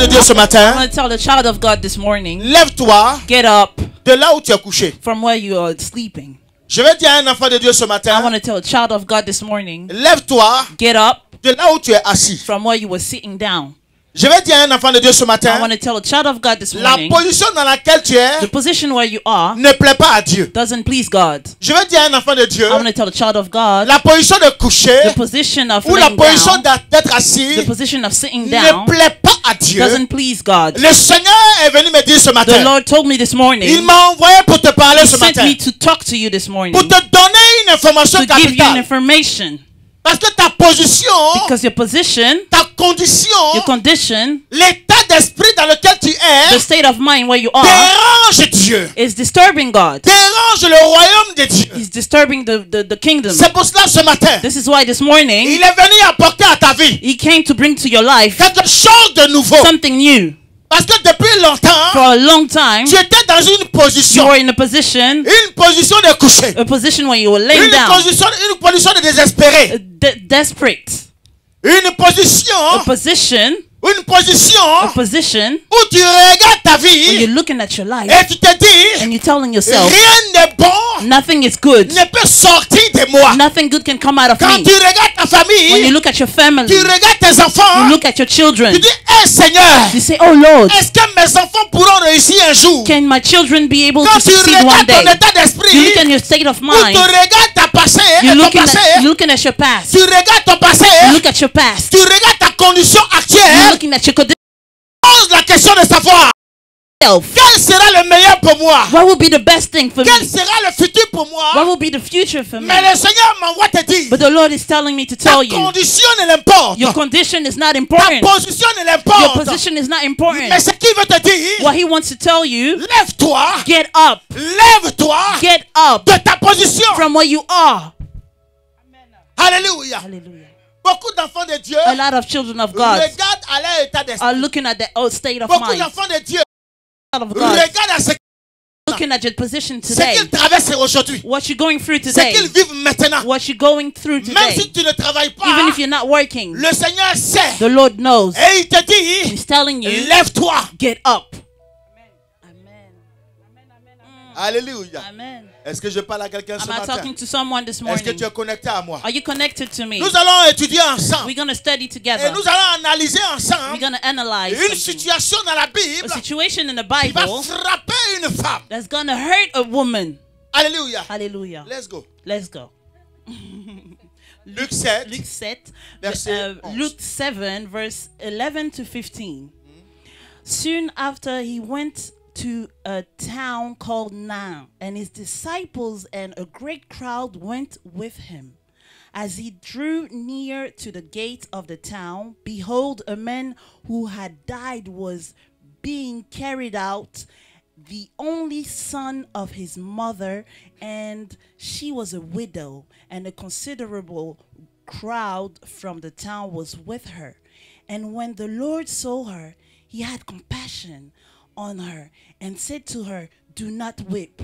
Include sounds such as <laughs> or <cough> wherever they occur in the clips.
de Dieu ce I matin, want to tell the child of God this morning, lève-toi get up de là où tu es couché. from where you are sleeping. Je vais dire à un enfant de Dieu ce I want to tell a child of God this morning, lève-toi get up de là où tu es assis. from where you were sitting down. Je vais dire à un enfant de Dieu ce I matin, want to tell a child of God this la morning, position dans laquelle tu es the position where you are ne plaît pas à Dieu. doesn't please God. Je vais dire à un enfant de Dieu, I want to tell a child of God, la position de coucher the position of ou la position d'être assis the position of sitting ne down plaît pas à Dieu. doesn't please God. Le Seigneur est venu me dire ce The matin, Lord told me this il morning, m'a envoyé pour te parler He ce sent matin, me to talk to you this morning, pour te donner une information to give you an capitale. information. Parce que ta position, Because your position, ta condition, your condition, l'état d'esprit dans lequel tu the es, state of mind where you are, dérange Dieu, is disturbing God. dérange le royaume de Dieu. He's disturbing the, the, the kingdom. C'est pour cela ce matin, This is why this morning, il est venu apporter à ta vie He came to bring to your life quelque chose de nouveau. something new. Parce que depuis longtemps, For a long time, tu étais dans une you position, were in a position, une position de coucher, a position where you were laying une down, position, une position de désespéré, de- desperate. une position, A position, une position a position où tu regardes ta vie you're looking at your life et tu te dis, and you're telling yourself, rien n'est bon, nothing is good. ne peut sortir de moi. Nothing good can come out of Quand me. tu regardes ta When you famille, look at your family, tu regardes tes enfants, you look at your children, tu dis, Hé Seigneur, you say, Oh Lord, est-ce que mes enfants pourront réussir un jour? can my children be able Quand to tu succeed one regardes ton day? état You d'esprit, look at your state of ou tu mind, regardes ta passé ton looking passé, at, you're looking at your past, tu regardes ton passé, you look at your past, tu regardes ta condition actuelle, looking at condition. pose la question de savoir, quel sera le meilleur pour moi What will be the best thing for Quel me? sera le futur pour What moi will be the future for me? Mais le Seigneur m'envoie te dire, But the Lord is telling me to tell you, condition ne l'importe, your condition is not ta important. position ne Your position is not mais important. ce qu'il veut te dire, What He wants to tell you, lève-toi, get up, lève-toi get up de ta position. from where you are. Alléluia. Hallelujah. Beaucoup d'enfants de Dieu A lot of children of God à état are looking at their old state of Beaucoup mind. d'enfants de Dieu Child of God, regardent à ce, looking at your position today, qu'ils traversent aujourd'hui, what you're going through today, qu'ils vivent maintenant. what you're going through today. si tu ne travailles Even if you're not working, le Seigneur sait. the Lord knows. Et il te dit, He's telling you, lève-toi. get up. Alléluia. Amen. Est-ce que je parle à quelqu'un ce matin? talking to someone this Est-ce que morning? tu es connecté à moi? Are you connected to me? Nous allons étudier ensemble. We're going to study Et together. nous allons analyser We're ensemble analyze une situation dans la Bible a situation in the qui va frapper une femme. that's going to hurt a woman. Alléluia. Hallelujah. Let's go. Let's go. <laughs> Luc 7. Luke 7, Verset uh, 11. Luke 7, verse 11 to 15. Soon after, he went to a town called Nain, and his disciples and a great crowd went with him. As he drew near to the gate of the town, behold, a man who had died was being carried out, the only son of his mother, and she was a widow, and a considerable crowd from the town was with her. And when the Lord saw her, he had compassion on her and said to her, Do not weep.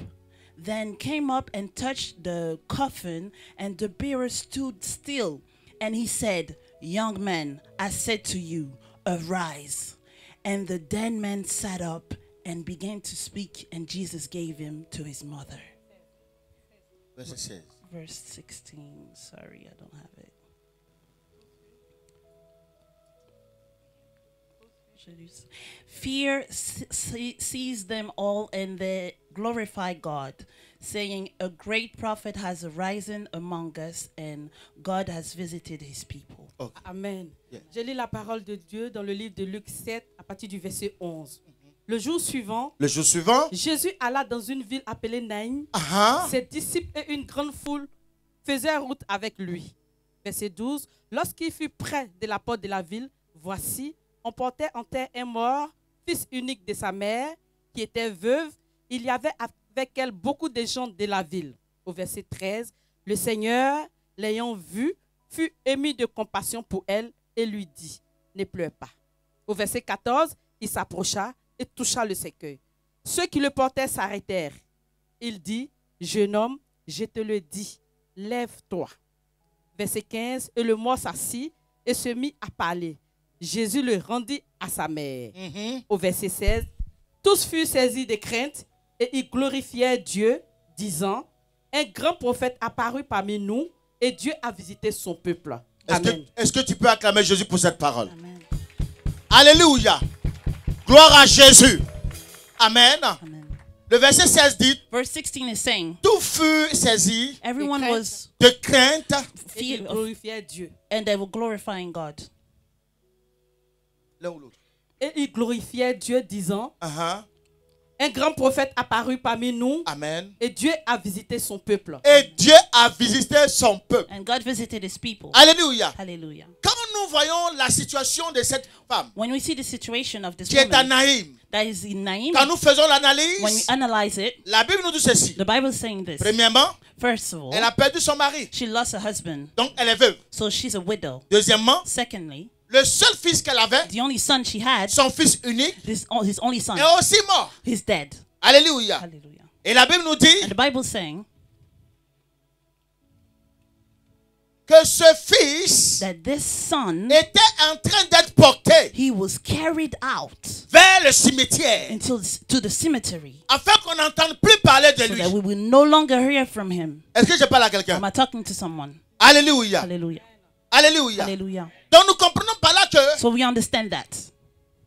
Then came up and touched the coffin, and the bearer stood still. And he said, Young man, I said to you, arise. And the dead man sat up and began to speak, and Jesus gave him to his mother. Verset 16. Verse 16. Sorry, I don't have it. Fear se- se- seized them all, and they glorified God, saying, A great prophet has arisen among us, and God has visited his people. Amen. Yeah. Je lis la parole de Dieu dans le livre de Luc 7 à partir du verset 11. Le jour suivant, Le jour suivant? Jésus alla dans une ville appelée Naïm. Ah, Ses disciples et une grande foule faisaient route avec lui. Verset 12. Lorsqu'il fut près de la porte de la ville, voici, on portait en terre un mort, fils unique de sa mère, qui était veuve. Il y avait avec elle beaucoup de gens de la ville. Au verset 13, le Seigneur, l'ayant vue, fut ému de compassion pour elle et lui dit, ne pleure pas. Au verset 14, il s'approcha et toucha le cercueil. Ceux qui le portaient s'arrêtèrent. Il dit, jeune homme, je te le dis, lève-toi. Verset 15, et le mort s'assit et se mit à parler. Jésus le rendit à sa mère. Mhm. Au verset 16, tous furent saisis de crainte et ils glorifièrent Dieu, disant, un grand prophète apparut parmi nous et Dieu a visité son peuple. Est-ce que, Amen. est-ce que tu peux acclamer Jésus pour cette parole? Amen. Alléluia. Gloire à Jésus. Amen. Amen. Le verset 16 dit, Verse 16 is saying, tout fut saisi everyone crainte. was de crainte. Et Dieu. and they were glorifying God. L'un ou l'autre. Et ils glorifièrent Dieu, disant, Uh-huh. un grand prophète apparut parmi nous Amen. et Dieu a visité son peuple. Et Dieu a visité son peuple. And God visited his people. Alléluia. Hallelujah. Quand nous voyons la situation de cette femme When we see the situation of this qui est à woman Naïm, that is in Naim, quand nous faisons when we l'analyse, analyze it, la Bible nous dit ceci. the Bible is saying this. Premièrement, First of all, elle a perdu son mari. she lost her husband, Donc, elle est veuve. so she's a widow. Deuxièmement, Secondly, le seul fils qu'elle avait, the only son she had, son fils unique, this, oh, his only son, est aussi mort. he's dead. Alléluia. Hallelujah. Et la Bible nous dit And the Bible saying que ce fils that this son, était en train d'être porté he was carried out vers le cimetière until to the cemetery, afin qu'on n'entende plus parler de so lui. that we will no longer hear from him. Est-ce que je parle à quelqu'un? Am I talking to someone? Alléluia. Hallelujah. Alléluia. Donc nous comprenons par là que So we understand that.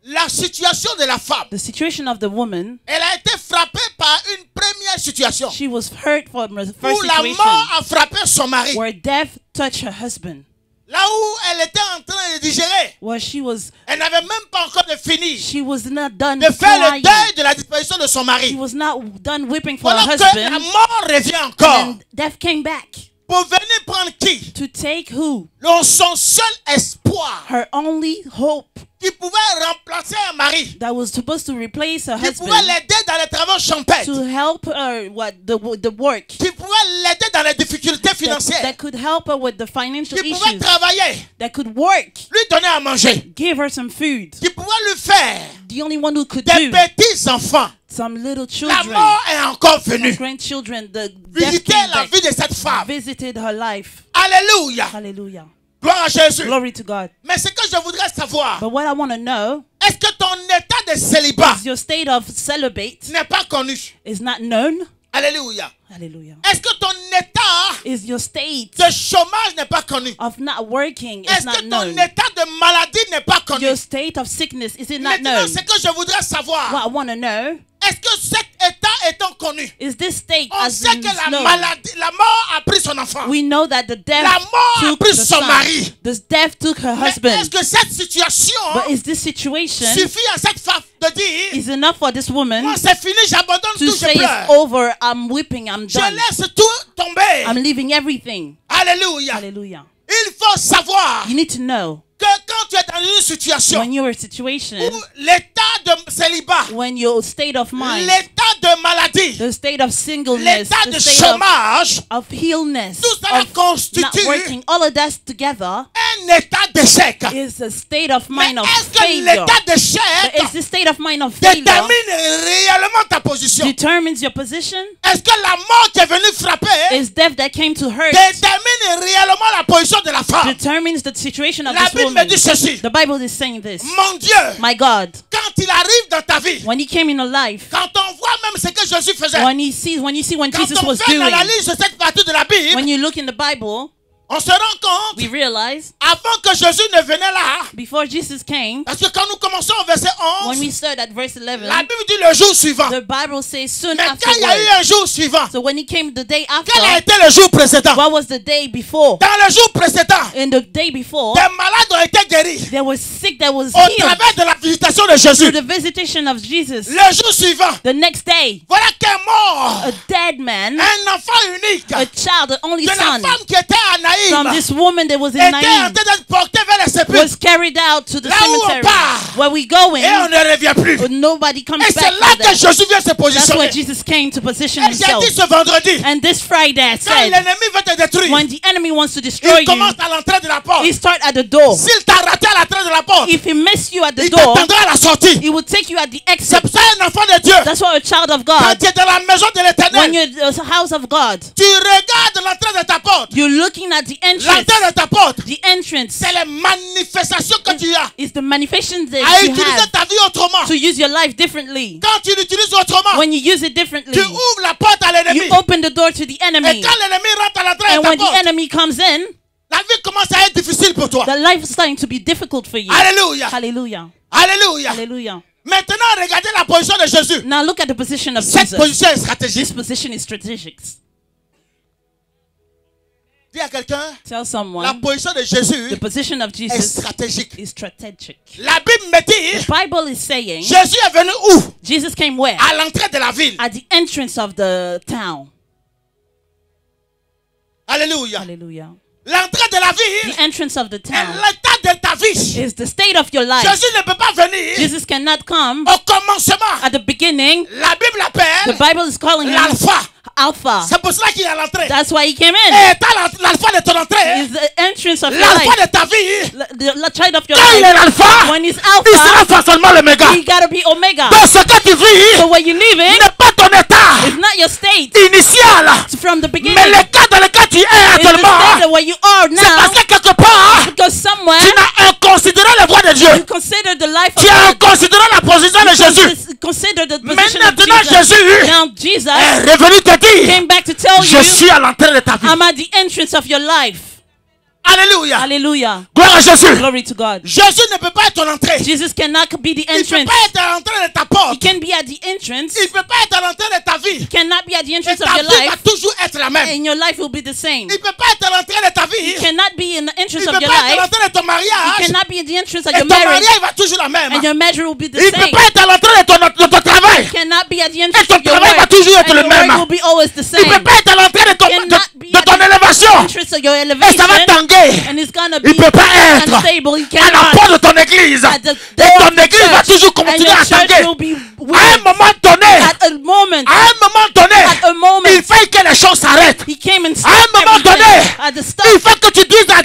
la situation de la femme, the situation of the woman, elle a été frappée par une première situation. she was hurt from the où la mort a frappé son mari. where death touched her husband, Là où elle était en train de digérer, where she was elle n'avait même pas encore de fini. she was not done de faire le deuil de la disparition de son She mari. was not done whipping for Voilà her que la husband, mort revient encore. And death came back pour venir prendre qui? To take who? Son seul espoir. Her only hope qui pouvait remplacer un mari, that was supposed to replace her qui pouvait l'aider dans les travaux champêtres, to help her what the the work. Qui pouvait l'aider dans les difficultés that, financières, that could help her with the financial qui pouvait issues. travailler, that could work. Lui donner à manger, give her some food. Qui pouvait lui faire the only one who could des do petits enfants. some little La children. mort est encore venue. grandchildren the visiter la vie de cette femme. visited her life. Alléluia. hallelujah Gloire à Jésus. glory to God. Mais ce que je voudrais savoir, but what I want to know est-ce que ton état de célibat is your state of celibate n'est pas connu? is not known? Alléluia. hallelujah Est-ce que ton état is your state de chômage n'est pas connu? of not working is Est-ce not que ton known? état de maladie n'est pas connu? Your state of sickness is it not Maintenant, known? ce que je voudrais savoir, what I want to know est-ce que cet état étant connu, is this state on as sait que la known? maladie, la mort a pris son enfant. we know that the death La mort a pris the son son. mari. the death took her husband est-ce que cette situation but is this situation suffit à cette femme de dire, is enough for this woman moi c'est fini, j'abandonne to tout, say je it's pleure. over i'm weeping i'm Je laisse tout tomber. i'm leaving everything Alléluia. Il faut savoir you need to know que quand tu es dans une situation when you're situation où l'état de célibat, when your state of mind l'état de maladie, the state of singleness l'état the de of, chômage, of illness tout cela constitue working all of that together un état d'échec. is a state of Mais mind of est-ce que l'état d'échec is the state of mind of failure détermine réellement ta position? determines your position? Est-ce que la mort qui est venue frapper? Is death that came to hurt? Détermine réellement la position de la femme. Determines the situation of La this Bible me dit ceci. The Bible is saying this. Mon Dieu, My God, quand il arrive dans ta vie, when he came in a life, quand on voit même ce que Jésus faisait, when he sees, when you see when quand Jesus on was fait doing, l'analyse de cette partie de la Bible, when you look in the Bible, on se rend compte, we realize avant que Jésus ne venait là, before Jesus came, parce que quand nous commençons au verset when 11, we start at verse 11, la Bible dit le jour suivant. the Bible says soon Mais quand il y a eu un jour suivant, So when he came the day quel a after, été le jour précédent? what was the day before? Dans le jour précédent, In the day before, des malades ont été guéris there was sick that was au healed travers de la visitation de through Jésus. the visitation of Jesus. Le jour suivant, The next day, voilà qu'un mort, a dead man, un enfant unique a child, the only de la son femme qui était à from Naïm, this woman that was in était en Naïm train d'être porté vers les was sépulcres carried out to the Là cemetery where we going, et eh, on ne revient plus. but nobody comes Et back là que. Jésus vient se That's where Jesus came to position Et himself. dit ce vendredi, And this Friday I said, veut te détruire, when the enemy wants to destroy il commence you, à l'entrée de la porte. he start at the door. S'il t'a raté à l'entrée de la porte, If he missed you at the il door, t'attendra à la sortie. he will take you at the exit. pour ça un enfant de Dieu. That's why a child of Quand God, tu es dans la maison de when you're in the house of God, tu regardes l'entrée de ta porte. you're looking at the entrance. L'entrée de ta porte, The entrance c'est les manifestation que tu as It's the manifestation à that you utiliser have ta vie autrement. to use your life differently. Quand tu l'utilises autrement, When you use it differently, tu ouvres la porte à l'ennemi. you open the door to the Et enemy. quand l'ennemi rentre à l'entrée And de ta when the enemy comes in, la vie commence à être difficile pour toi. the life is starting to be difficult for you. Alléluia. Hallelujah. Alléluia. Hallelujah. Maintenant, regardez la position de Jésus. Now look at the position of Cette Jesus. position est stratégique. This position is strategic. Dis à quelqu'un, Tell la someone position de Jésus the position of est Jesus stratégique. is strategic. La Bible me dit, Bible is saying Jésus est venu où? Jesus came where? À l'entrée de la ville. At the entrance of the town. Alléluia. Hallelujah. L'entrée de la ville The entrance of the est town l'état de ta vie. is the state of your life. Jésus ne peut pas venir Jesus cannot come au commencement. at the beginning. La Bible The l'appelle Bible is calling him l'alpha. Alpha. C'est pour cela qu'il est l'entrée. That's why he came in. Eh, Et étant l'alpha de ton entrée, Is eh? the entrance of your l'alpha life. de ta vie, The, the, child of your quand il est life. l'alpha, When he's il sera Alpha, forcément l'oméga. he gotta be Omega. Dans ce que tu vis, So when you it, n'est pas ton état it's not your state. initial, It's from the beginning. mais le cas dans lequel tu es actuellement, state that where you are c'est parce now. que quelque part, tu n'as inconsidéré la voix de Dieu. you consider the life of Tu as inconsidéré la position de Jésus. Consi- Consider the Mais maintenant, Jesus. Jésus Now Jesus est revenu te dire, came back to tell je you, suis à l'entrée de ta vie. I'm at the entrance of your life. Alléluia. Hallelujah. Gloire à Jésus. Glory to God. Jésus ne peut pas être ton entrée. Jesus cannot be the Il ne peut entrance. pas être à l'entrée de ta He porte. can be at the entrance. Il ne peut pas être à l'entrée de ta vie. Cannot be at the Et entrance of ta your vie va life. toujours être la même. And your life will be the same. Il ne peut pas être à l'entrée de ta vie. Cannot be in the Il entrance ne of peut your pas être à life. l'entrée de ton mariage. Cannot be in the entrance of Et your ton marriage. mariage va toujours la même. And your measure will be the Il ne peut same. pas être à l'entrée de ton, de ton travail. Cannot be at the Et entrance ton of your travail va work. toujours être And le your work même. will be always the Il same. ne peut pas être à l'entrée de ton, de, ton élévation. entrance of your Et ça va elevation. Il ne peut pas être à la porte de ton église. Et ton église va toujours continuer à tanguer. À un moment donné, à un moment donné, il fait que les choses s'arrêtent. À un moment donné, il faut que tu dises à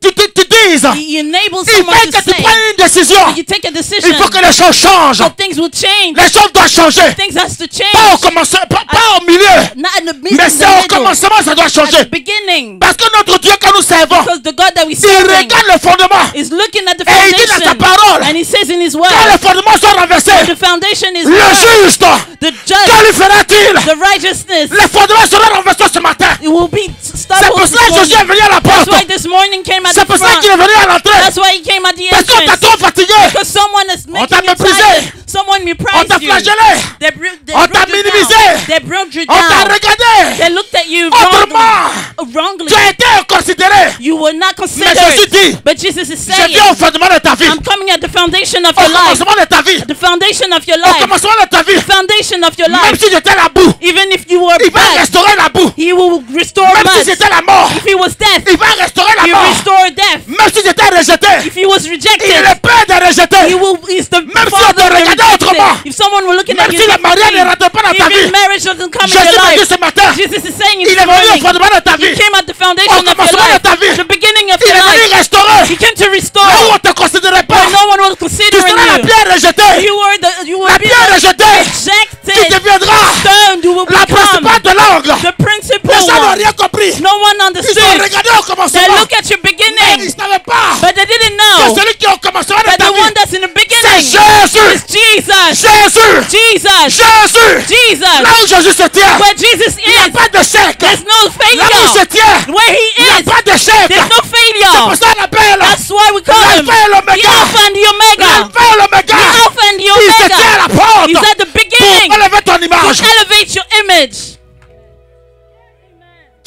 tu, tu, tu dises, he enables il fait que tu say, prennes une décision. you take a Il decision, faut que les choses changent. things will change. Les choses doivent changer. Things has to Pas au change. commencement, pas, pas au milieu, Not in the mais c'est au commencement ça doit At the changer. beginning. Parce que notre Dieu que nous servons, Because the God that we il regarde le fondement. is looking at the Et il dit dans sa foundation. parole, And he says in his quand word, les fondements sont renversés, the foundation is le juste, The que just, lui fera-t-il? The righteousness, Les fondements seront renversés ce matin. it will be C'est pour this cela que Jésus est venu à la That's porte. why this morning came at C'est the pour cela qu'il est venu à l'entrée. That's why he came at the Parce qu'on t'a trop fatigué. Because someone is On t'a you méprisé. On t'a you. flagellé. They, br- they On brought t'a you minimisé. down. They brought you On t'a regardé. They looked at you Autrement, tu as été. You were not Mais Jésus dit, But Jesus is je saying, viens au fondement de ta vie. I'm coming at the foundation of Au your life. commencement de ta vie. The foundation of your Au life. commencement de ta vie. Foundation of your Même life. si j'étais la boue, Even if you were il va restaurer la boue. he will restore Même si mud. j'étais la mort, If he was death, il va restaurer la he mort. will restore death. Même si j'étais rejeté, If he was il est rejected, he rejetés. will he's the Même si on te regardait autrement. If someone were looking même at you si le mariage ne rentre pas dans ta vie, marriage doesn't come in your dit ce matin, Jesus is saying il est venu au fondement de ta He vie. came at the Au foundation of your de ta vie. The beginning of Il your est venu restaurer. He came to restore. Là où on ne te considérait pas, no one was tu considering seras la pierre rejetée. You were the you La pierre rejetée. Tu deviendras Stone, you will la become de l'angle. Les gens n'ont rien compris. No one Ils ont understood. regardé au They commencement. look at your Mais ils beginning, ne savaient pas but they didn't know celui qui est au commencement de ta the one vie, that's in the c'est beginning Jésus. is Jesus. Jésus. Jesus. Jésus. Jesus. Là où Jésus se tient, Where Jesus il n'y a is, pas de chèque. there's no Là où il se failure. tient, Where he il n'y a is, pas de chèque. there's no Pour failure. ça, on l'appelle That's why we call him the. Alpha and the Omega. L'alpha et l'oméga. The Alpha and the Il se tient à la Omega. porte He's at the beginning pour élever ton to image. elevate your image.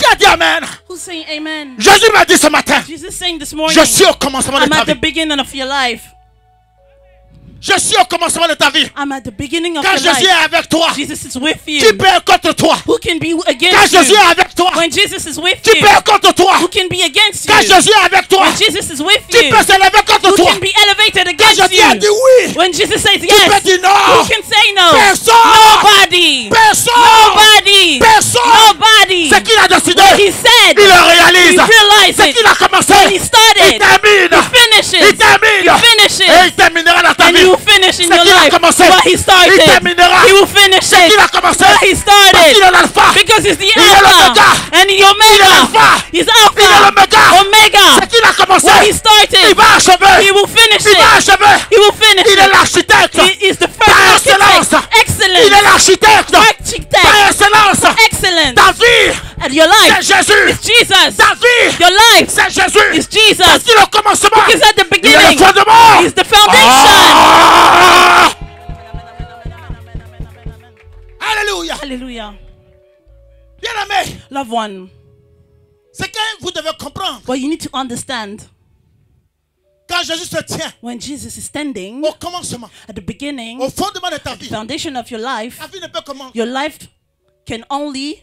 Qui a dit Amen? Who's saying amen? Jésus m'a dit ce matin, Jesus saying this morning, je suis au commencement de I'm ta at the vie. beginning of your life. Je suis au commencement de ta vie. I'm at the beginning of Quand your Jésus life. est avec toi, Jesus is with qui you. peut être contre toi? Who can be Quand against Jésus you? est avec toi, When Jesus is with qui you, peut être contre toi? who can be against Quand you? Jésus est avec toi, When Jesus is with qui you, peut s'élever contre who toi? can be elevated Quand against Jésus a dit you? oui, When Jesus says qui peut yes, dire who non? can say no? Personne! Nobody. Personne! Nobody. Personne! Nobody. C'est qui a décidé, What he said, il le he réalise. realized Ce it. qu'il a commencé, he il started, termine. he finishes. Il termine. He finishes. Et il terminera dans ta And vie. he will finish in Ce qu'il a commencé, What he started, il terminera. he will finish Ce qu'il a commencé, What he parce started. qu'il est l'alpha. Because he's the Il est l'oméga. Alpha and the Il est Omega. l'alpha. He's Il est Alpha, l'oméga. Ce Omega. qu'il a commencé, What he il started, va achever. he will finish Il va it. achever. He will finish Il est it. l'architecte. He is the first excellence. architect. Il est Excellent. l'architecte. Architect. Par excellence. And your c'est life Jésus. is Jesus. Ta vie, Your life c'est Jésus. is Parce Jesus. qu'il est au commencement. Because at the Il est le beginning, fondement. He's the foundation. Ah! Alléluia. Hallelujah. Bien aimé, Loved one. c'est vous devez comprendre. But you need to understand Quand Jésus se tient when Jesus is standing au commencement, at the beginning, au fondement de ta vie, foundation of your life, ta vie ne peut comment your life can only.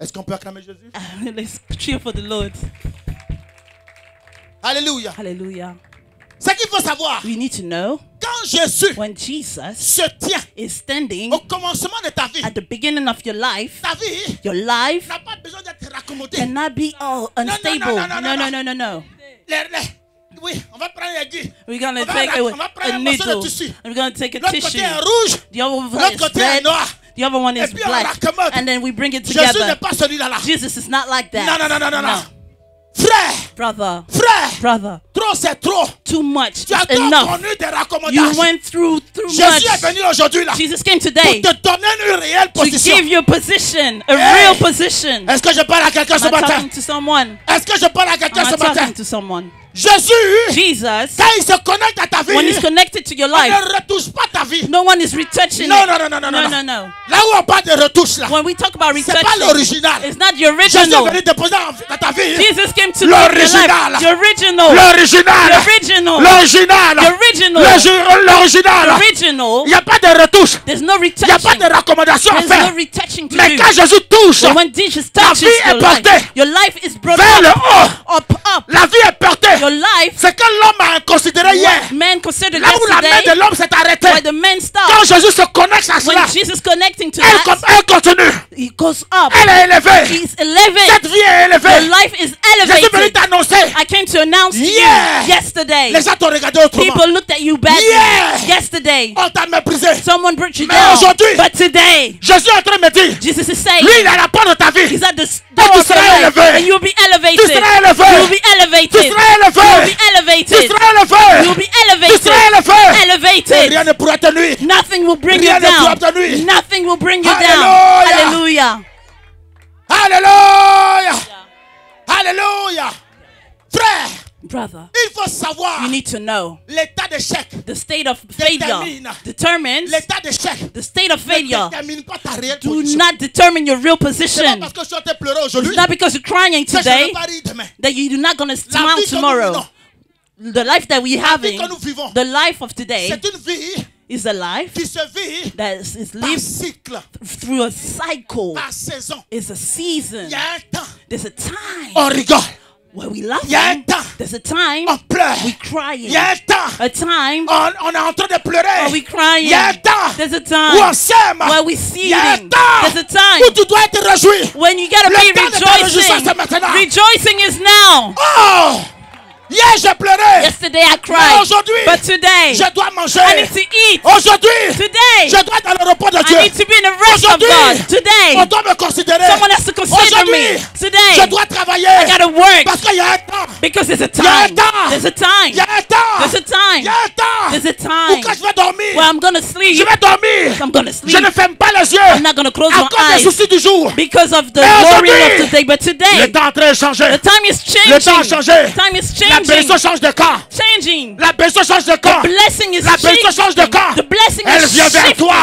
Est-ce qu'on peut acclamer Jésus? <laughs> Let's cheer for the Lord. Alléluia. Hallelujah. Ce qu'il faut savoir, We need to know quand Jésus when Jesus se tient is standing au commencement de ta vie, at the beginning of your life, ta vie your life n'a pas besoin d'être raccommodée. cannot be all unstable. no, no, no, No, no. no, no, no, no. Les- les- oui, on va prendre les guilles. We're gonna On va take ra- a, on va prendre a needle. tissu. and We're gonna take a L'autre tissue. côté est rouge, The other one l'autre is côté est red. noir. The other one is black. And then we bring it together. pas celui-là là. Jesus is not like that. Non, non, non, non, non. No. Frère, Brother, frère, brother, trop c'est trop. too much. Tu as enough. connu des You went through through Jésus est much. venu aujourd'hui là Jesus came pour today te donner une réelle to position. give you a position, a Hey. real position. Est-ce que je parle à quelqu'un ce Am I matin talking to someone? Est-ce que je parle à quelqu'un Am I talking to someone? Jésus, Jesus, quand il se connecte à ta vie, when he's connected to your on life, ne retouche pas ta vie. no one is retouching Non, it. non, non, non, non, no, no, no. Là où on parle de retouche là, When we talk about c'est pas retouching, l'original. it's not the Jésus est original. venu déposer dans ta vie Jesus came to L'original. The original. l'original. The original. L'original. The original. Le ju- L'original. original. Il n'y a pas de retouche. There's no Il n'y a pas retouching. de recommandation à There's faire. no retouching to Mais do. quand Jésus touche when Jesus touches vie est your life, portée. your life is brought vers le up, haut, up, up. la vie est portée. Your life, C'est que l'homme a considéré hier. man considered Là où la main de l'homme s'est arrêtée. where the man stopped. Quand Jésus se connecte à cela, When Jesus connecting to elle, com- that, elle continue. he goes up. Elle est élevée. He's elevated. Cette vie est Your élevée. life is Jésus venu elevated. t'annoncer. I came to announce to Yeah. you yesterday. Les gens t'ont regardé autrement. People looked at you badly Yeah. yesterday. On t'a méprisé. Someone brought you Mais down. aujourd'hui- But today, Jésus est en train de me dire, Jesus is saying, lui, il est à la porte de ta vie. He's at the tu door of your seras life, élevé. and you'll be elevated. Tu seras élevé. You'll be Tu elevated. You'll be elevated. seras élevé. You'll be elevated. seras élevé. Et Elevated. rien ne pourra te nuire. Nothing will bring Rien you down. Nothing will bring you down. Hallelujah. Hallelujah. Alléluia. Frère, Brother, il faut savoir you need to know the state of failure determines the state of failure. Do not determine your real position. parce que je suis en train de pleurer aujourd'hui It's not because you're crying que je ne today vais pas rire demain. that you're not going to smile vie que nous tomorrow. The life that we're having, que nous vivons, the life of today, c'est une vie is a life qui se vit that is, is lived cycle, through a cycle. It's a season. Il y a un temps, There's a time where we love Il y a un him. temps, There's a time on pleure. we crying. a time on, on est en train de pleurer. where we crying. Il y a There's a où on time s'aime. where we Il y a un seething. temps There's a time où tu dois être réjoui. when you gotta Le be temps de ta réjouissance, rejoicing. Rejoicing is now. Oh! Hier, j'ai pleuré. Yesterday I Mais cried, aujourd'hui, but today je dois manger. I need to eat. Aujourd'hui, Today je dois être dans le repos de Dieu. I need to be in the rest of Aujourd'hui, God. Today On doit me considérer. someone has to consider Aujourd'hui, me. Today je dois travailler. I gotta work Parce qu'il y a un temps. because there's a Il y a un time. temps. There's a Il y time. a un temps. There's a Il time y a un temps. There's a time quand je vais dormir, where I'm gonna je sleep. vais dormir. I'm gonna Je sleep. ne ferme pas les yeux. I'm not gonna close my des eyes soucis du jour. because of the Mais worry aujourd'hui, of today. But Le today, temps est en train de changer. the time is Le temps a changing. changé. Time is changing. Bénédiction change de camp. Changing. La bénédiction change de camp. Blessing is La bénédiction change de camp. The blessing Elle vient vers toi.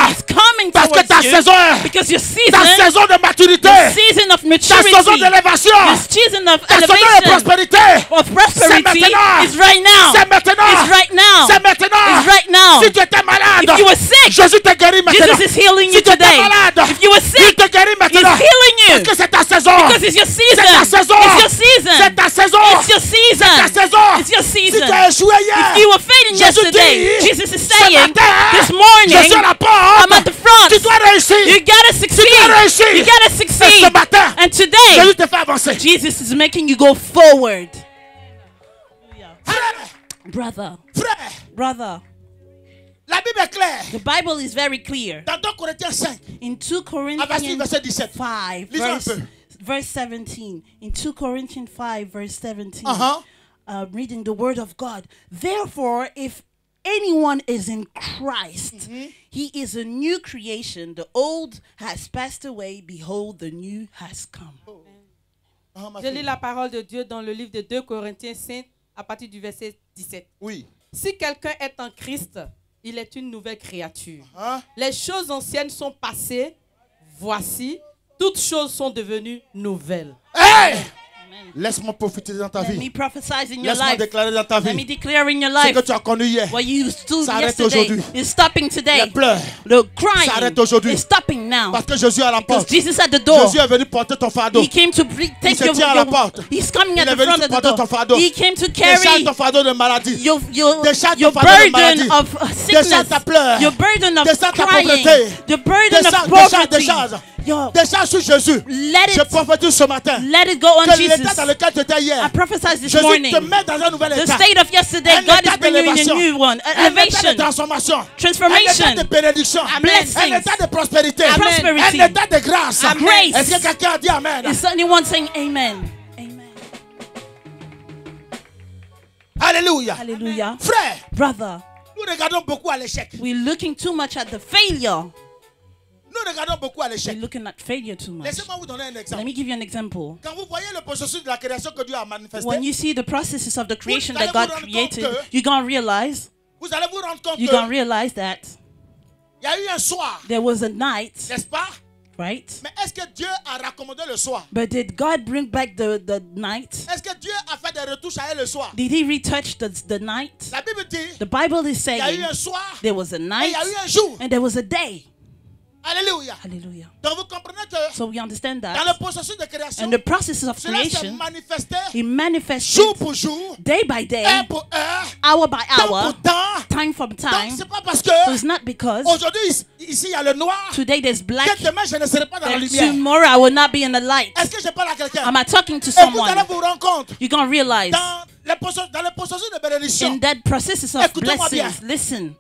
Parce que ta saison your ta season, saison de maturité. season of Ta saison maturity, d'élévation. the season of Ta saison de prospérité. of prosperity maintenant. is right now. C'est maintenant. It's right now. C'est maintenant. Right now. Si tu étais malade, If you were sick, Jésus te guérit maintenant. Jesus is healing Si you tu étais malade, If you were il sick, te guérit He's maintenant. healing you. Parce que c'est ta saison. Because it's your C'est ta season. saison. It's your season. C'est ta saison. It's your Ta season. Saison. It's your season. tu as échoué hier, If you were failing yesterday, Jesus is saying, this morning, je suis à la porte. I'm at the front. You gotta succeed. You gotta succeed. And today, Jésus te avancer. Jesus is making you go forward. Brother, brother, la Bible est claire. the Bible is very clear. Dans 2 Corinthiens 5, In 2 à partir du Corinthians 5, verse, verse 17. In 2 Corinthians 5, verse 17. Uh-huh. Uh, reading the word of God. Therefore, if anyone is in Christ, Mm-hmm. he is a new creation. The old has passed away. Behold, the new has come. Ah, ma Je lis la parole de Dieu dans le livre de 2 Corinthiens 5 à partir du verset 17. Oui. Si quelqu'un est en Christ, il est une nouvelle créature. Hein? Les choses anciennes sont passées. Voici, toutes choses sont devenues nouvelles. Hey! Laisse-moi prophétiser dans ta Let me vie. prophesy in your Laisse-moi déclarer dans ta Let me vie. declare in your Ce life que tu as connu hier. what you stood Ça arrête yesterday aujourd'hui. is stopping today. Les pleurs. Arrête aujourd'hui. is stopping now. Parce que Jésus est à la porte. Jésus est venu porter ton fardeau. He came to pre- take se your, tient à la porte. He's coming Il at est the venu the porter ton fardeau. He came to Décharge carry ton fardeau de maladie. your your, Décharge your ton fardeau de burden maladie. of sickness, Décharge ta pleurs. your burden of Décharge ta pauvreté. the burden Décharge, of poverty. décharge. Décharge sur Jésus. let Je it prophétise ce matin let it go on que l'état Jesus. dans lequel tu étais I hier, prophesied this Jésus morning. te met dans un nouvel The état. state of yesterday, Un God is bringing you in a new one, Un état de elevation, transformation. Transformation. Un état de bénédiction. Blessings. Un état de prospérité. Amen. Prosperity. Un état de grâce. Amen. Grace. Est-ce que quelqu'un a dit Amen? Is anyone saying Amen? Amen. Alléluia. Hallelujah, Frère, brother. nous regardons beaucoup à l'échec. We're looking too much at the failure. Nous regardons beaucoup à l'échec. We're looking at failure too much. Laissez-moi vous donner un Let exemple. me give you an example. Quand vous voyez le processus de la création que Dieu a manifesté, When you see the processes of the creation allez that vous God rendre created, que- you're gonna realize vous allez vous rendre compte you're realize that y a eu un soir, there was a night, n'est-ce pas? right? Mais est-ce que Dieu a raccommodé le soir? But did God bring back the, the night? Est-ce que Dieu a fait des retouches à elle le soir? Did He retouch the, the night? La Bible dit, The Bible is il y a eu saying un soir there was a et il night y a eu un jour. and there was a day. Alléluia. Hallelujah. Donc vous comprenez que So we understand dans that. le processus de création, And the processes of cela creation, manifesté He manifested jour pour jour, day by day, heure pour heure, hour by temps hour, pour temps. time from Donc time. c'est pas parce que So it's not because aujourd'hui ici il y a le noir today there's black que demain je ne serai pas dans la lumière. tomorrow I will not be in the light. Est-ce que je parle à quelqu'un? Am I talking to Et vous allez someone? vous rendre compte You're gonna realize dans le processus, dans le processus de bénédiction. in that processes of Écoutez-moi bien. blessings. Listen,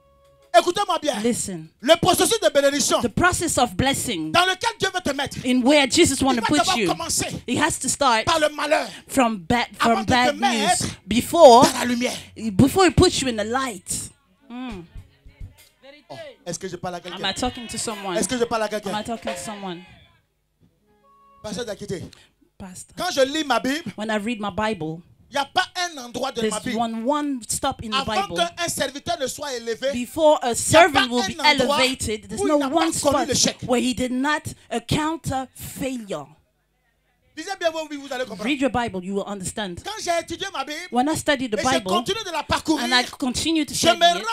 Écoutez-moi bien. listen. Le processus de bénédiction The process of blessing dans lequel Dieu veut te mettre, in where Jesus il want to put you, commencer He has to start par le malheur from bad from bad news before la lumière. before He puts you in the light. Mm. Est-ce que je parle à Am? I talking to someone? Est-ce que je parle à Am? I talking to someone? Pasteur d'Aquité. Pastor. Quand je lis ma Bible, When I read my Bible, il n'y a pas un endroit de Bible one one stop in the avant Bible qu'un serviteur ne soit élevé. before a servant will be elevated. There's no one spot where he did not encounter failure. Lisez bien vos Bibles, vous allez comprendre. Read your Bible, you will understand. Quand j'ai étudié ma Bible When I studied the Bible continue de la parcourir, and I continue to study it,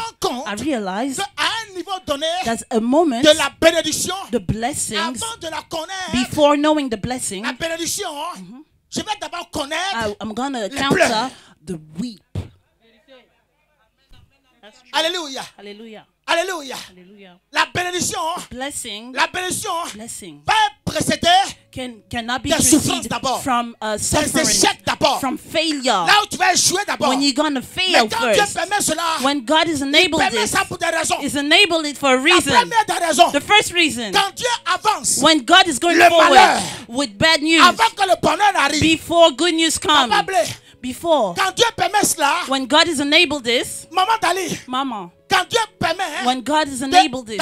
I realized qu'à un niveau donné there's a moment, de la bénédiction, the blessings, avant de la connaître, before knowing the blessing, la bénédiction, mm-hmm, je vais d'abord connaître. I, I'm gonna pleurs. encounter the weep. Alléluia. Hallelujah. Alléluia. Hallelujah. La bénédiction, Blessing, la bénédiction blessing va précéder can cannot be Des preceded d'abord. from uh, des suffering, échecs d'abord. from failure. Là où tu vas échouer d'abord. When you're gonna Mais fail quand Dieu permet cela, when God is il enabled permet this, ça pour des raisons. is enabled it for a La reason. première des raisons, The first reason, quand Dieu avance, when God is going Le forward malheur. with bad news, avant que le bonheur n'arrive, before good news comes. Before quand Dieu permet cela, when God is enabled this, Maman Dali, Mama, quand Dieu permet when God is de- enabled this,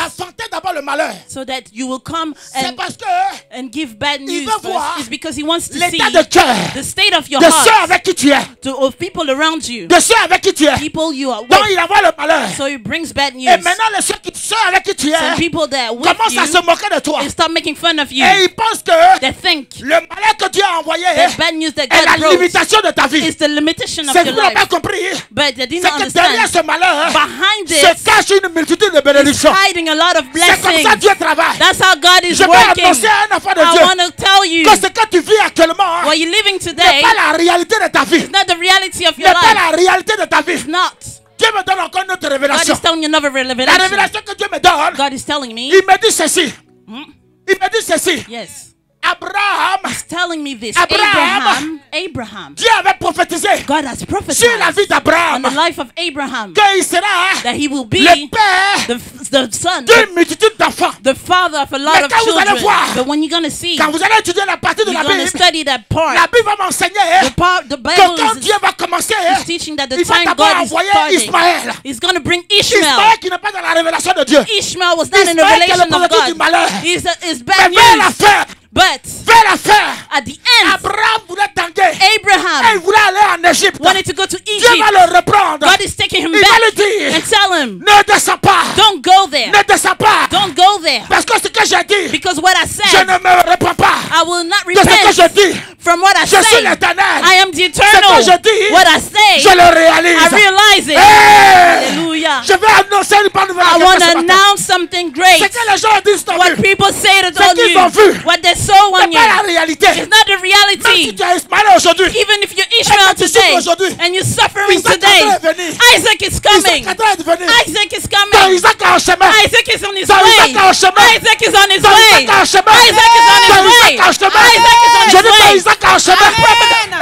d'abord le malheur, so that you will come and parce que and give bad news first, is because He wants to see de cœur the state of your de ceux heart avec qui tu es, to, of people around you, de ceux avec qui tu es, people you are with. il envoie le malheur. So He brings bad news. Et maintenant, les ceux, qui, ceux avec qui tu Some people that are with commencent à se you moquer de toi. and stop making fun of you. Et ils pensent que They think le malheur que Dieu a envoyé the bad news that est la God brought limitation de ta vie. is the limitation of your pas life. compris. But they did C'est not que derrière understand. ce malheur Behind se cache une multitude de bénédictions. C'est comme ça que Dieu travaille. That's how God is Je vais working. annoncer à un enfant de I Dieu want to tell you que ce que tu vis actuellement hein, what you're living n'est today pas la réalité de ta vie. is not the reality of N'est your pas life. la réalité de ta vie. It's not. Dieu me donne encore une autre God révélation. is telling you another La revelation. révélation que Dieu me donne, God is telling me, il me dit ceci. Hmm? Il me dit ceci. yes, Abraham, He's telling me this. Abraham. Abraham, Dieu avait prophétisé God has prophesied la vie on the life of Abraham that he will be le père the, the son, the father of a lot of quand vous allez children. voir, But when you're going to see, Quand vous allez étudier la partie de you're la going to Bible, study that la part. Bible va m'enseigner The part, the que Bible quand is, Dieu va commencer, is teaching that the il time God is starting, Ismaël. He's going to bring Ishmael. Ismaël qui n'est pas dans la révélation de Dieu. Ishmael was not in the Ismaël est le revelation of produit du malheur. God. He's, it's Mais bad la news. But vers la fin, at the end, Abraham voulait tanguer. Et il Abraham voulait aller en Égypte. wanted to go to Dieu va Egypt. le reprendre. God is taking him Il va back dire, and tell him, ne descends pas. don't go there. Ne descends pas. Don't go there. Parce que ce que j'ai dit, Because what I je said, ne me réponds pas I will not de ce que je repent dis. from what I Je suis l'éternel. I am the Ce que eternal. je dis, What I say, je le réalise. I realize it. Hey! Je vais annoncer une bonne I want to announce something great. Ce que les gens disent dans What people say to on qu'ils ont vu. you, what they saw on c'est pas la you, it's not the reality. tu es Ismaël aujourd'hui, Even if you're Ishmael today and you're suffering today. Isaac is coming. est en train de venir. Isaac is coming. Isaac est en chemin. Isaac is on his way. Isaac est en chemin. Isaac is on his way. Isaac est en chemin. Isaac is on his way. Isaac est en chemin. Isaac is on his way. Isaac est en chemin. Amen.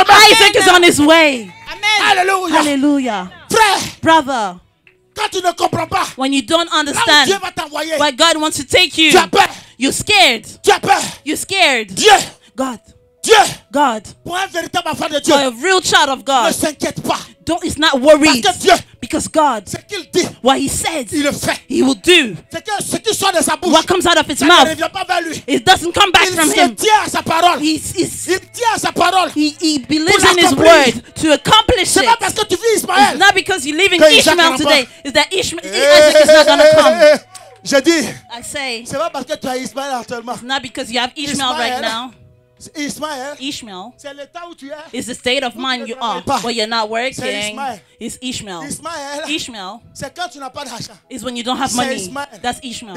Isaac est en chemin. Isaac is on his way. Amen. Alléluia. Hallelujah. Frère, Brother, quand tu ne comprends pas, when you don't understand Dieu va t'envoyer, where God wants to take you, tu as peur. you're scared. Tu as peur. You're scared. Dieu, God, Dieu, God, pour un véritable enfant de Dieu, for a real child of ne God, s'inquiète pas. don't is not worried Parce que Dieu, because God, ce qu'il dit, what He says, il le fait. He will do. C'est que ce qui sort de sa bouche, What comes out of His mouth, pas vers lui. it doesn't come back from Him. tient à sa parole. He's, he's, Il tient à sa parole. he, he believes in His word to accomplish C'est pas parce it. que tu vis It's not because you live in Ishmael today. Is that Ishmael, Eh, Isaac is not gonna come. eh, eh, Je dis, I say, c'est pas parce que tu as Ismaël actuellement. it's not because you have Ishmael right Ismaël. now. Ishmael c'est l'état où tu es. is the state of mind you are where you're not working. Ishmael. It's Ishmael. Ishmael c'est quand tu n'as pas d'argent. is when you don't have money. That's Ishmael.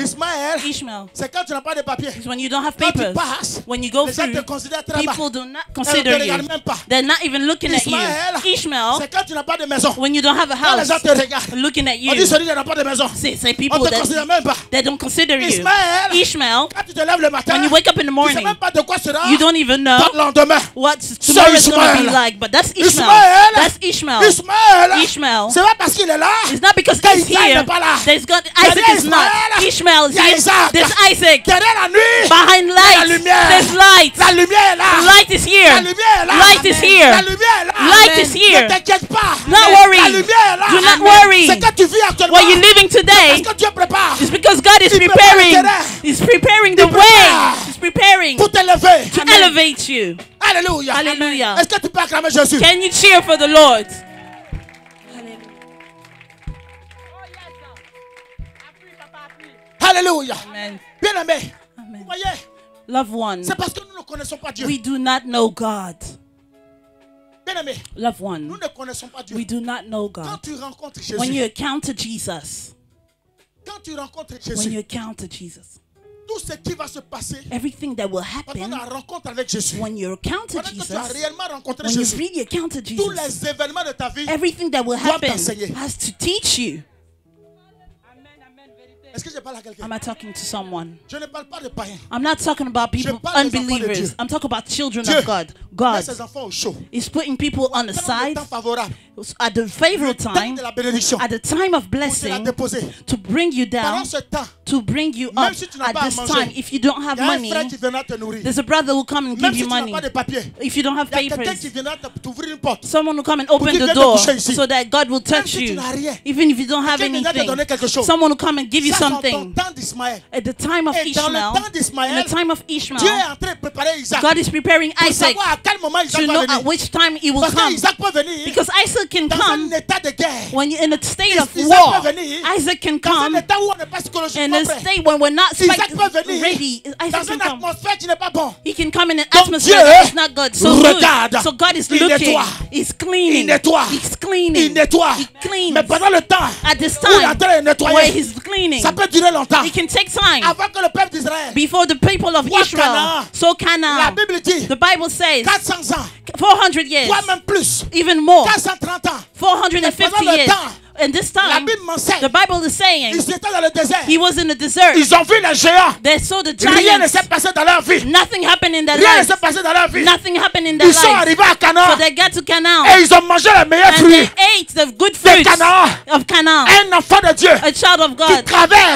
Ishmael c'est quand tu n'as pas de papier. is when you don't have papers. When you go through, te considèrent très bas. people do not consider you. regardent même pas. They're not even looking at you. Ishmael, c'est quand tu n'as pas de maison. when you don't have a house, gens te regardent, looking at you. celui-là n'a pas de maison. Say, say people that they don't consider you. Ishmael, quand tu te lèves le matin, when you wake up in the morning, même pas de quoi sera you don't even know lendemain. what tomorrow is going to be like. But that's Ishmael. Ismaël, That's Ishmael. Ismaël, Ishmael. c'est pas parce qu'il est là. It's not because he's here. n'est pas là. There's God. Il y a Isaac is not. Ishmael is here. Isaac. There's Isaac. La nuit, Behind la light. lumière. There's light. la lumière est là. Light is La here. lumière est là. Light is La here. lumière est là. Light is Ne here. t'inquiète pas. Not worry. La lumière est là. Do not worry. C'est que tu vis actuellement. What you're living today Parce que Dieu prépare is because God is preparing. He's preparing the way. He's preparing pour t'élever. to elevate you. Alléluia. Hallelujah. Est-ce que tu peux acclamer Jésus? Can you cheer for the Lord? Hallelujah. Amen. Bien aimé. Vous Amen. Oh, voyez, Loved one, c'est parce que nous ne connaissons pas Dieu. we do not know God. Bien aimé, Loved nous one, ne connaissons pas Dieu. we do not know Quand God. tu rencontres When you encounter Jesus, quand tu rencontres when you encounter Jesus, tout ce qui va se passer everything that will happen la rencontre avec Jésus, when you encounter pendant que tu as Jesus, when you really encounter tous Jesus, les événements de ta vie, everything that will happen has to teach you. Am I talking to someone? Je ne parle pas de. I'm not talking about people, parle des de unbelievers. I'm talking about children of God. God ses enfants au chaud. is putting people on the side at the favorite time, de la bénédiction, at the time of pour te la blessing, to bring you down, to bring you up si tu n'as at this time. If you don't have il y a un money, frère qui viendra te nourrir. there's a brother who will come and give you money. pas de papier, If you don't have il y a quelqu'un papers, qui viendra te- t'ouvrir une porte. someone will come and open the door so that God will touch you. Even if you don't have anything, donner quelque chose. someone will come and give you dans something. ton temps d'Ismaël. At the time of Et dans le Ishmael, in the time of Ishmael, en train de préparer Isaac God is preparing Isaac savoir à quel moment Isaac to know at which time he will come. qu'Isaac peut venir Because Isaac can come un état de guerre. when you're in a state of war. Isaac can come état où on n'est pas in a state when we're not Isaac spec- peut venir ready. Isaac can come. atmosphère qui n'est pas bon. He can come in an atmosphere that is not good. So good. So God is looking. He's cleaning. He's cleaning. He cleans. Mais pendant le temps At this où il est en time where he's cleaning, peut durer longtemps. it can take time Avant que le peuple d'Israël, before the people of Israel. Canaan. So la Canaan. Bible dit The Bible says 400 ans, 400 years, voire même plus, even more, 430 ans. 450 pendant le years. And this time, the Bible is saying Ils étaient dans le désert. he was in the desert. Ils ont vu les géants. They saw the giants. s'est passé dans leur vie. Nothing happened in their Rien ne lives. passé dans leur vie. Nothing happened in their Ils sont lives. arrivés à So they got to Canaan. et ils ont mangé les meilleurs And they ate the good fruits of Canaan. Un enfant de Dieu A child of God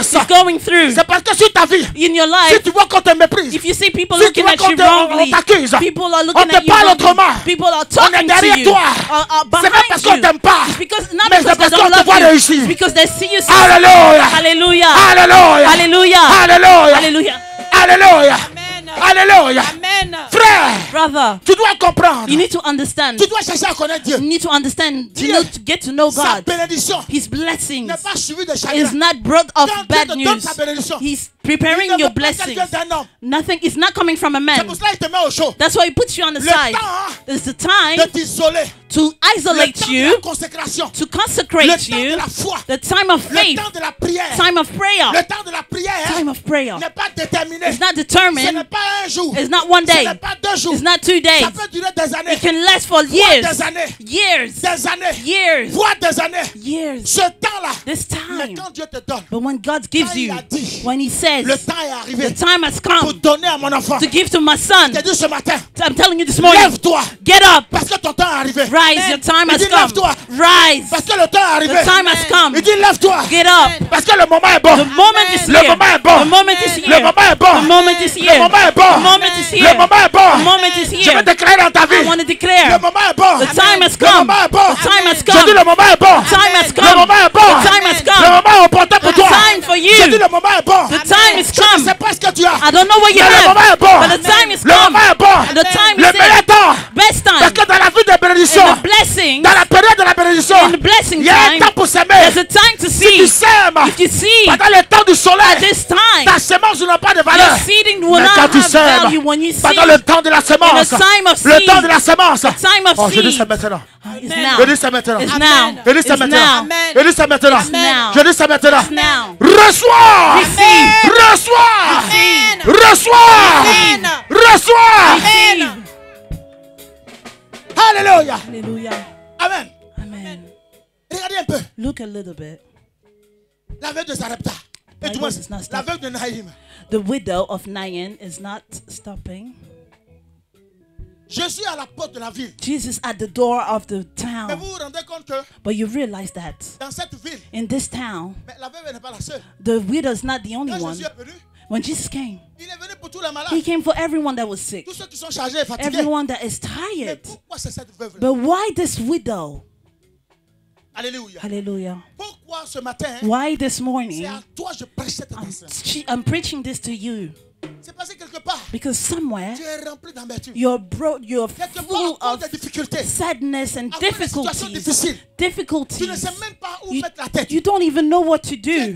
is going through parce que sur ta vie, in your life. tu vois te méprise, If you see people looking at you wrongly, people are looking at you wrongly, people are talking to you, are, are C'est pas parce qu'on behind you. It's because not because they don't love voit you. réussir. Because they see you succeed. Hallelujah. Hallelujah. Hallelujah. Hallelujah. Alléluia. Hallelujah. Alléluia. Amen. Alléluia. Amen. Frère, Brother, tu dois comprendre. you need to understand. Tu dois chercher à connaître Dieu. You need to understand to, Dieu. know, to get to know Sa God. bénédiction His blessings n'est pas suivie de is not brought of Quand Dieu bad te donne news. sa bénédiction, He's il preparing your blessings. quelqu'un d'un homme. Nothing is not coming from a man. pour cela qu'il te met au. That's why he puts you on the Le side. It's the time to isolate you, to consecrate you, the time of faith, temps de la prière. time of prayer, Le temps de la prière time of prayer. It's not determined. pas un jour. It's not one day. n'est pas deux jours. It's not two days. Ça peut durer des années. It can last for years, years, years, years. This time. quand Dieu te donne, But when God gives you, when He le says, temps est arrivé the time has pour come donner à mon enfant. to give to my son, Je ce matin, I'm telling you this morning, lève-toi. get up, Parce que ton temps est arrivé. rise, your time Il has dit, come. lève-toi. Rise, Parce que le temps est arrivé. the time has come. Il dit lève-toi. Get up. Parce que le moment est bon. The moment is Le here. moment est bon. The moment is Le moment est bon. The moment is Le moment est bon. The moment is Le moment est bon. The moment is Je here. vais déclarer dans ta I vie. want to Le moment est bon. the time has Le come. moment est bon. The time has Je dis come. le moment est bon. The time has Le come. moment est bon. The time has Le moment est opportun pour The toi. time for Je dis you. le moment est bon. The time has Je ne come. sais pas ce que tu as. I don't know what you Mais le moment have, est bon. but the time Le come. moment est bon. The time Le is meilleur temps. Best Parce time. que dans la vie de bénédiction, In the dans la période de la bénédiction, in the blessing il y a un time, temps pour s'aimer. there's a time to Si tu see. sèmes If you see pendant le temps du at soleil, this time, ta semence n'a pas de valeur. your seeding will Mais not quand tu have sèmes, value when you see pendant le temps de la semence, in the time of le seed, temps de la semence, time of oh, je dis seed. ça maintenant. It's Amen. now. Je dis ça maintenant. It's Amen. now. Je dis ça It's maintenant. now. Amen. Je dis ça maintenant. now. Je dis ça maintenant. It's now. Reçois. Receive. Reçois. Amen. Reçois. Amen. Reçois. Amen. Alléluia. Hallelujah. Amen. Amen. Regardez un peu. Look a little bit. La veuve de Sarepta. Et My du moins, voice is not la veuve de Naïm. The widow of Nain is not stopping. Jesus at the door of the town. vous vous rendez compte que But you realize that dans cette ville, in this town, mais la veuve n'est pas la seule. the widow is not the only one. Jésus est venu, When Jesus came, il est venu pour tous les he came for everyone that was sick, Tous ceux qui sont chargés fatigués. everyone that is tired. pourquoi cette veuve-là But why this widow? Hallelujah. Matin, Why this morning? à toi je cette I'm, I'm preaching this to you C'est passé quelque part. because somewhere Tu es rempli d'amertume. you're bro- you're full of cause des difficultés. sadness and À cause des situations difficulties. difficiles. Tu ne Difficulties. sais même pas où You, mettre la tête. you don't even know what to do.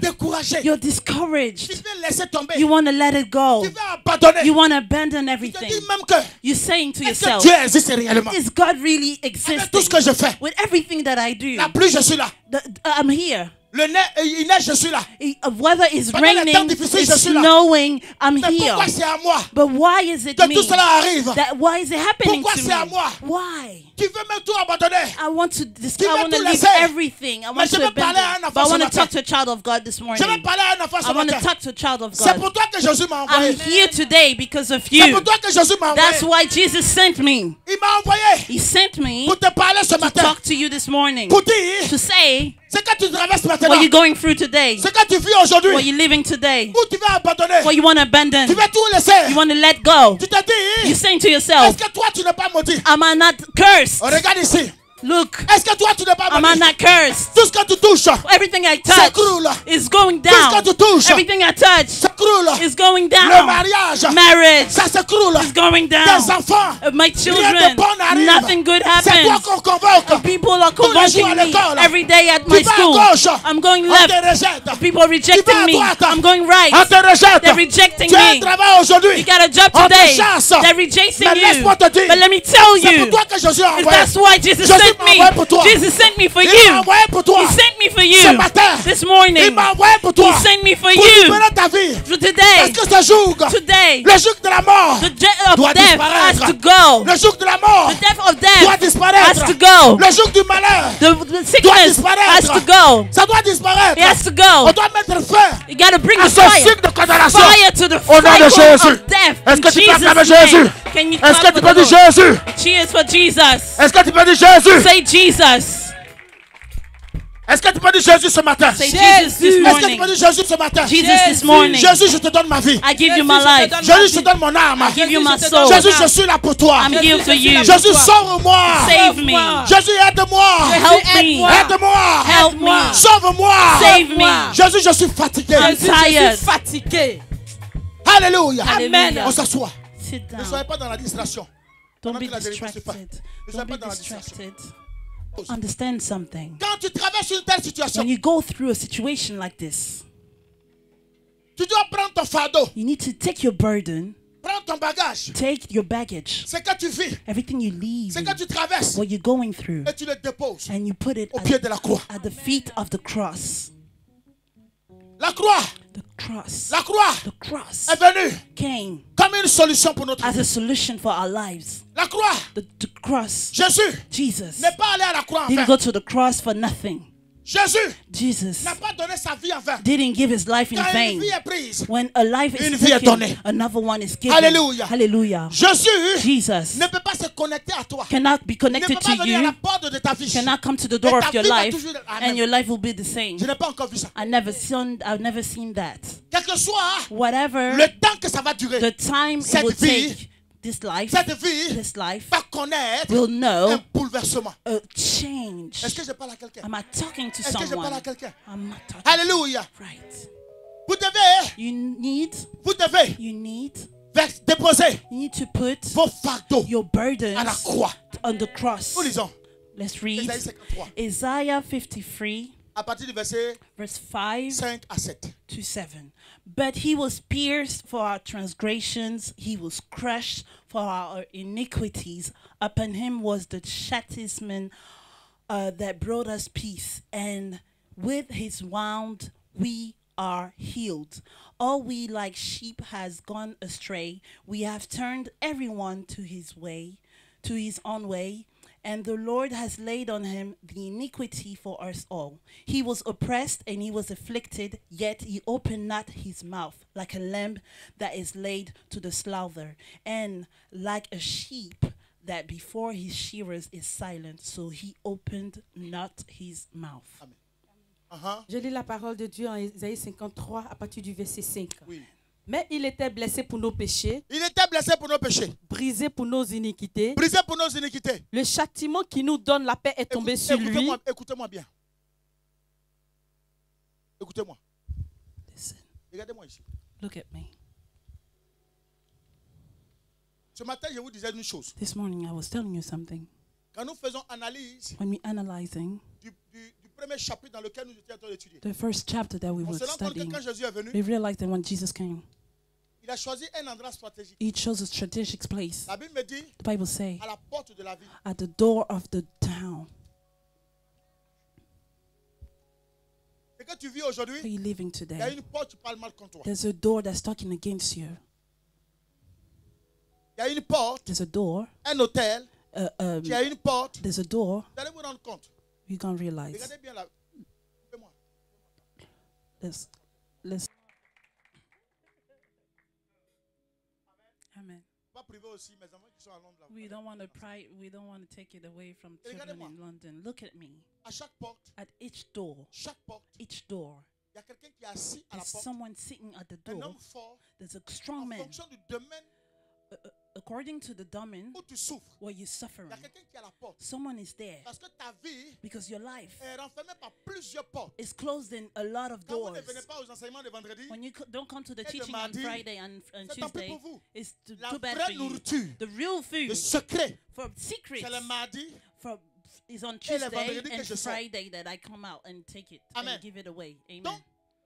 You're discouraged. veux laisser tomber. You want to let it go. Tu veux abandonner. You want to abandon everything. dis même que You're saying to yourself, Dieu existe réellement. is God really existing? que je fais. With everything that I do, La pluie, je suis là. the, I'm here. Le nez, il neige, je suis là. Uh, Whether it's Pendant raining, it's je suis là. snowing, I'm Mais here. pourquoi c'est à moi But why is it que me? tout cela arrive That why is it happening Pourquoi to c'est à me? moi Why? Tu veux même tout abandonner. I want to I want to tout leave laisser. everything. I want je to veux parler à un abandon. But I want to talk to a child of God this Je morning. parler à un enfant ce I want to talk to a child of C'est God. pour toi que Jésus m'a I'm here today because of C'est you. pour toi que Jésus m'a That's why Jesus sent me. Il m'a envoyé He sent me pour te parler ce to matin. talk to you this morning. Pour dire To say ce que tu traverses maintenant. what you're going through today, Ce que tu vis aujourd'hui. what you're living today, Où tu veux abandonner. what you want to abandon, Tu veux tout laisser. you want to let go. Tu te dis, You're saying to yourself, est-ce que toi tu n'es pas maudit Am I not cursed? Look, Est-ce que toi, tu n'es pas I'm béni? not cursed. Tout ce que tu touches, Everything I touch is going down. que tu touches, Everything I touch is going down. Marriage is going down. My children, nothing good happens. People are Tous les jours convoking me every day at my school. I'm going left. People rejecting me. I'm going right. They're rejecting Tu as un me. You got a job today. They're rejecting you. But let me tell you, toi que Jésus a if that's why Jesus Jésus sent me. envoyé pour toi. Jesus sent me for you. envoyé pour toi. He sent me for Ce you. matin, This il morning, m'a envoyé pour toi. He sent me for Pour you. ta vie. For today, Parce que ce jour, today, le jour de la mort, the of doit death has to go. le jour de la mort The death of doit death disparaître. has to go. Le jour du malheur, The, the sickness disparaître. has to go. ça doit disparaître. It has to On go. doit mettre fin You gotta bring à the ce fire. cycle de condamnation. Fire to the Au nom de Jésus. of death. Est-ce que tu peux acclamer Jésus? name? Can you Est-ce que tu peux dire? Jésus? Cheers for Jesus. Est-ce que tu peux dire Jésus? Say Jesus. Est-ce que tu peux dire Jésus ce matin? Say Jésus. Jesus this Est-ce que tu morning. peux dire Jésus ce matin? Jesus this morning. Jésus, je te donne ma vie. I give you Jésus, my je te life. donne Jésus, je te donne mon âme. I give you my Jésus, je te soul. Jésus, je suis là pour toi. I'm here for you. Jésus, sauve-moi. Save me. Jésus, aide-moi. Help me. Aide-moi. Help me. Sauve-moi. Save me. Jésus, je suis fatigué. I'm Jésus, je tired. suis fatigué. Alléluia. Hallelujah. On s'assoit. Sit Ne soyez down. pas dans la distraction. Don't be distracted. Ne soyez Don't be dans Understand something. Quand tu traverses une telle situation, When you go through a situation like this, tu dois prendre ton fardeau, you need to take your burden, ton bagage. take your baggage, Ce que tu vis, everything you leave, ce que tu traverses, what you're going through, et tu le déposes and you put it au pied de la croix. at the feet of the cross. La croix, The cross. la croix The cross est venue came comme une solution pour notre as a solution for our lives. La croix, The, the cross. Jésus Jesus n'est pas allé à la croix en didn't go to the cross for nothing. Jesus pas donné sa vie en vain. didn't give his life in vain. vie est prise, When a life is taken, another one is given. Hallelujah. Jésus Jesus ne peut pas se connecter à toi. cannot be connected to venir à la you, porte de ta vie. cannot come to the door of your life, toujours être la même. and your life will be the same. Je pas vu ça. I never seen I've never seen that. Que soit Whatever le temps que ça va durer, the time it will take, this life, cette vie this life va connaître will know un bouleversement. a change. Est-ce que je parle à quelqu'un? Am I talking to Est-ce que je parle à quelqu'un? I'm not talking. Alléluia. Right. Vous devez, You need, vous devez you need, déposer you need to put vos fardeaux your burdens à la croix. on the cross. Nous lisons Let's read 53, Isaiah 53, à partir du verset verse 5 5 à 7. to 7. But he was pierced for our transgressions, he was crushed for our iniquities. Upon him was the chastisement uh, that brought us peace, and with his wound we are healed. All we like sheep has gone astray. We have turned everyone to his way, to his own way. And the Lord has laid on him the iniquity for us all. He was oppressed and he was afflicted, yet he opened not his mouth, like a lamb that is laid to the slaughter, and like a sheep that before his shearers is silent, so he opened not his mouth. Uh-huh. Je lis la parole de Dieu en Isaïe 53 à partir du verset 5. Oui. Mais il était blessé pour nos péchés, Il était blessé pour nos péchés, brisé pour nos iniquités. brisé pour nos iniquités. Le châtiment qui nous donne la paix est tombé sur lui. Écoutez-moi bien. Écoutez-moi. Regardez-moi ici. look at me. Ce matin, je vous disais une chose. This morning I was telling you something. Quand nous faisons analyse When we analyzing du premier chapitre dans lequel nous étions en train d'étudier, the first chapter that we on were se rend compte que studying, quand Jésus est venu, we realized that when Jesus came, il a choisi un endroit stratégique. he chose a strategic place. La Bible me dit The Bible say à la porte de la ville. at the door of the town. Ce que tu vis Where aujourd'hui, you living il y a today? une porte qui parle mal contre toi. There's a door that's talking against you. Il y a une porte, There's a door. un hôtel, Uh, um, une porte. there's a door. Vous allez vous rendre compte. You gonna realize. Regardez bien là. Coupez-moi. Let's let's. Amen. Pas privé aussi, mes enfants qui sont à Londres. là. We don't want to pry. We don't want to take it away from children in London. Look at me. À chaque porte, At each door, each door, il y a quelqu'un qui est assis à la there's someone sitting at the door. There's a strong man, domaine a uh, uh, according to the domain où tu souffres, where you're il y suffering, a quelqu'un qui à la porte. someone is there Parce que ta vie because your life est renfermée par plusieurs portes. is closed in a lot of Quand vous ne doors. venez pas aux enseignements de vendredi, When you co- don't come to the Et teaching on mardi, Friday and, and c'est tant pis Tuesday, pour vous. it's too, La too bad vraie for you. nourriture, The real le food secret, for secrets c'est le mardi. for is on le Tuesday vendredi que and sors. Friday that I come out and take it Amen. and give it away. Amen. Donc,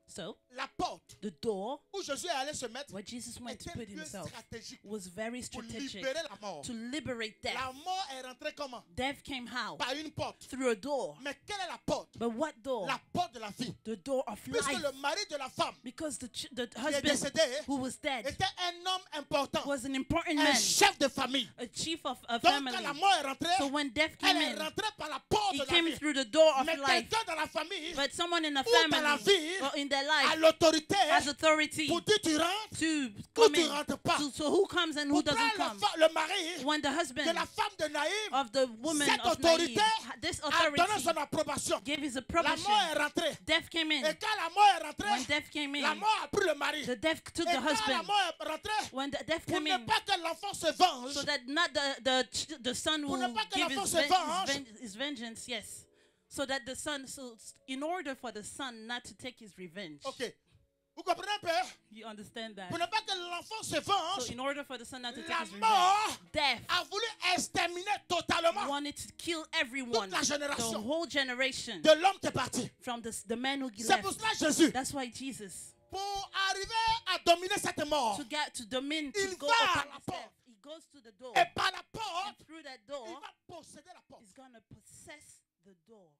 so La porte the door où Jésus est allé se mettre where Jesus went to put himself stratégique was very strategic la to liberate La death. mort est rentrée comment Death came how? Par une porte. Through a door. Mais quelle est la porte But what door? La porte de la vie. The door of Puisque life. le mari de la femme Because the the husband décédé who was dead était un homme important, was an important un man, chef de famille. a chief of a Donc quand family. la mort est rentrée, So when death elle came est in, rentrée par la porte he de la came vie. through the door of Mais life. dans la famille But someone in a dans la family vie, or in their life l'autorité has authority pour dire tu rentres to come tu in. rentres pas? So, so who comes and who Pour doesn't come? le mari When the de husband la femme de Naïm of the woman cette of autorité Naïm, this a donné son approbation. gave his La approbation. mort est rentrée. Death came Et quand la mort est rentrée, When death came la in, mort a pris le mari. the death took Et the quand la husband. mort est rentrée, When the death pour came ne in, pas que l'enfant se venge, so that not the the the son Pour ne will give his, ven- his, ven- his vengeance. Yes, so that the son. So in order for the son not to take his revenge, ok. Vous comprenez peu you understand that. Pour ne pas que l'enfant se So in order for the son not to take his revenge, death a voulu exterminer totalement wanted to kill everyone, Toute la génération. the whole generation de l'homme qui est parti. from the the man who C'est pour cela Jésus, That's why Jesus, pour arriver à dominer cette mort, to get to domine, Il to go va à la porte. he goes to the door, et par la and through that il door, va posséder la porte. he's gonna possess the door.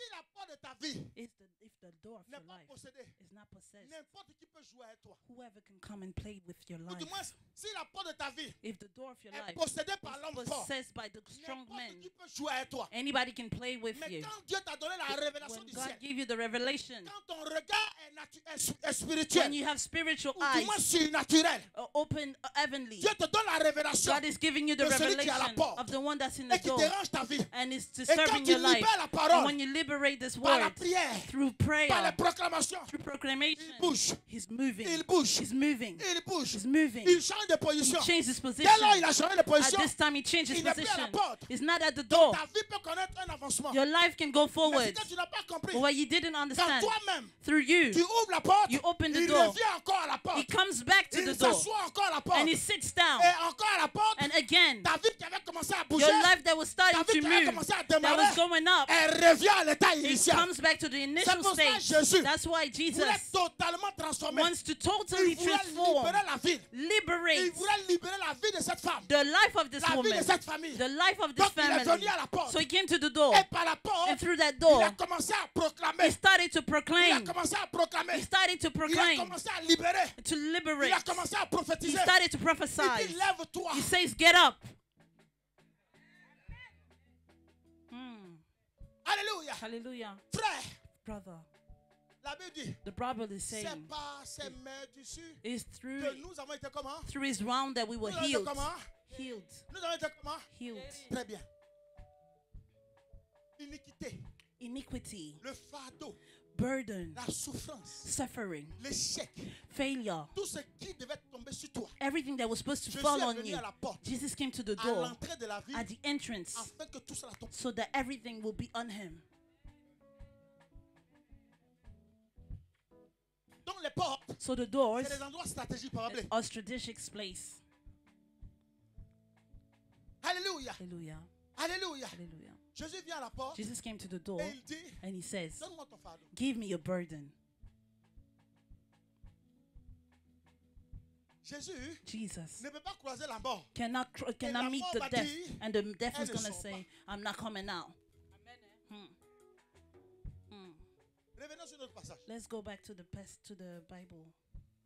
Si la porte de ta vie If the if the door of n'est your pas life possédée, is not possessed, n'importe qui peut jouer avec toi. whoever can come and play with your Ou du moins, life. si la porte de ta vie If the door of your est life possédée par is l'homme fort, possessed by the strong n'importe man, qui peut jouer avec toi. anybody can play with Mais you. quand Dieu t'a donné la révélation When du God ciel, give you the revelation, quand ton regard est, natu- est su- est when spirituel, you have spiritual ou du moins eyes surnaturel, uh, open uh, heavenly, Dieu te donne la révélation God is giving you the de celui qui est à la revelation porte of the one that's in the et qui door dérange ta vie. and is Et quand tu your life. libères la And parole when you liberate this word prière, through prayer, through proclamation, he's moving. He's moving. He's moving. il change de He changed his Dès lors, il position. a changé de At this time, he changed his Il n'est plus à la position. He's not at the door. Ta vie peut connaître un avancement. Your life can go forward. c'est que tu n'as pas compris. But what you didn't understand, through tu you, ouvres la porte, You open the il door. revient encore à la he comes back to the door encore à la porte. and he sits down. Et encore à la porte, And again, ta vie qui avait commencé à bouger, your life that was starting to move, that was going up, elle revient it initial. comes back to the initial stage. Jésus That's why Jesus totalement transformer. wants to totally transform, libérer la ville. Il liberate voulait libérer la vie de cette femme. the life of this La vie woman, de cette famille. the life of this Donc il est family. venu à la porte. So he came to the door, Et par la porte, and through that il door, a commencé à he proclamer. started to Il a proclaim. commencé à proclamer. He started to Il a proclaim, commencé à libérer. to Il a liberate. commencé à He prophétiser. started to Il dit prophesy. lève-toi. He says, Get up. Alléluia. Hallelujah. Frère, Brother, la Bible dit, the Bible is c'est saying par ses mains it's que through nous avons été comment through his round that we were Nous healed. comment Healed. Nous avons été comment Healed. Très bien. Iniquité, Iniquity, le fardeau, burden, la souffrance, suffering, l'échec, failure, tout ce qui devait tomber sur toi. everything that was supposed to Jésus fall on you. porte, Jesus came to the door l'entrée de la vie, at the entrance afin que tout cela tombe. so that everything will be on him. Portes, So the doors c'est des endroits stratégiques pour rappeler. are strategic place. Hallelujah. Alléluia. Hallelujah. Jésus came to the door and he says, Give me your burden. Jésus Cannot, meet the death. And the death is going to say. I'm not coming out. Hmm. Hmm. Let's go back to the, past, to the Bible.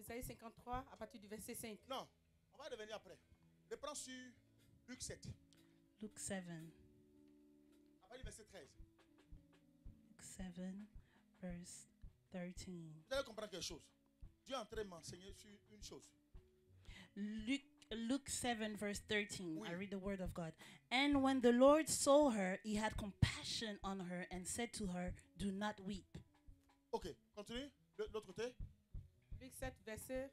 Isaiah 53, à partir du verset 5. Non, on va revenir après. Reprends sur Luc 7. Luke 7. 7, verse 13. Vous allez quelque chose. Dieu sur une chose. Luke, Luke 7, verse 13. I read the word of God. And when the Lord saw her, he had compassion on her and said to her, Do not weep. Continue. Verset 13.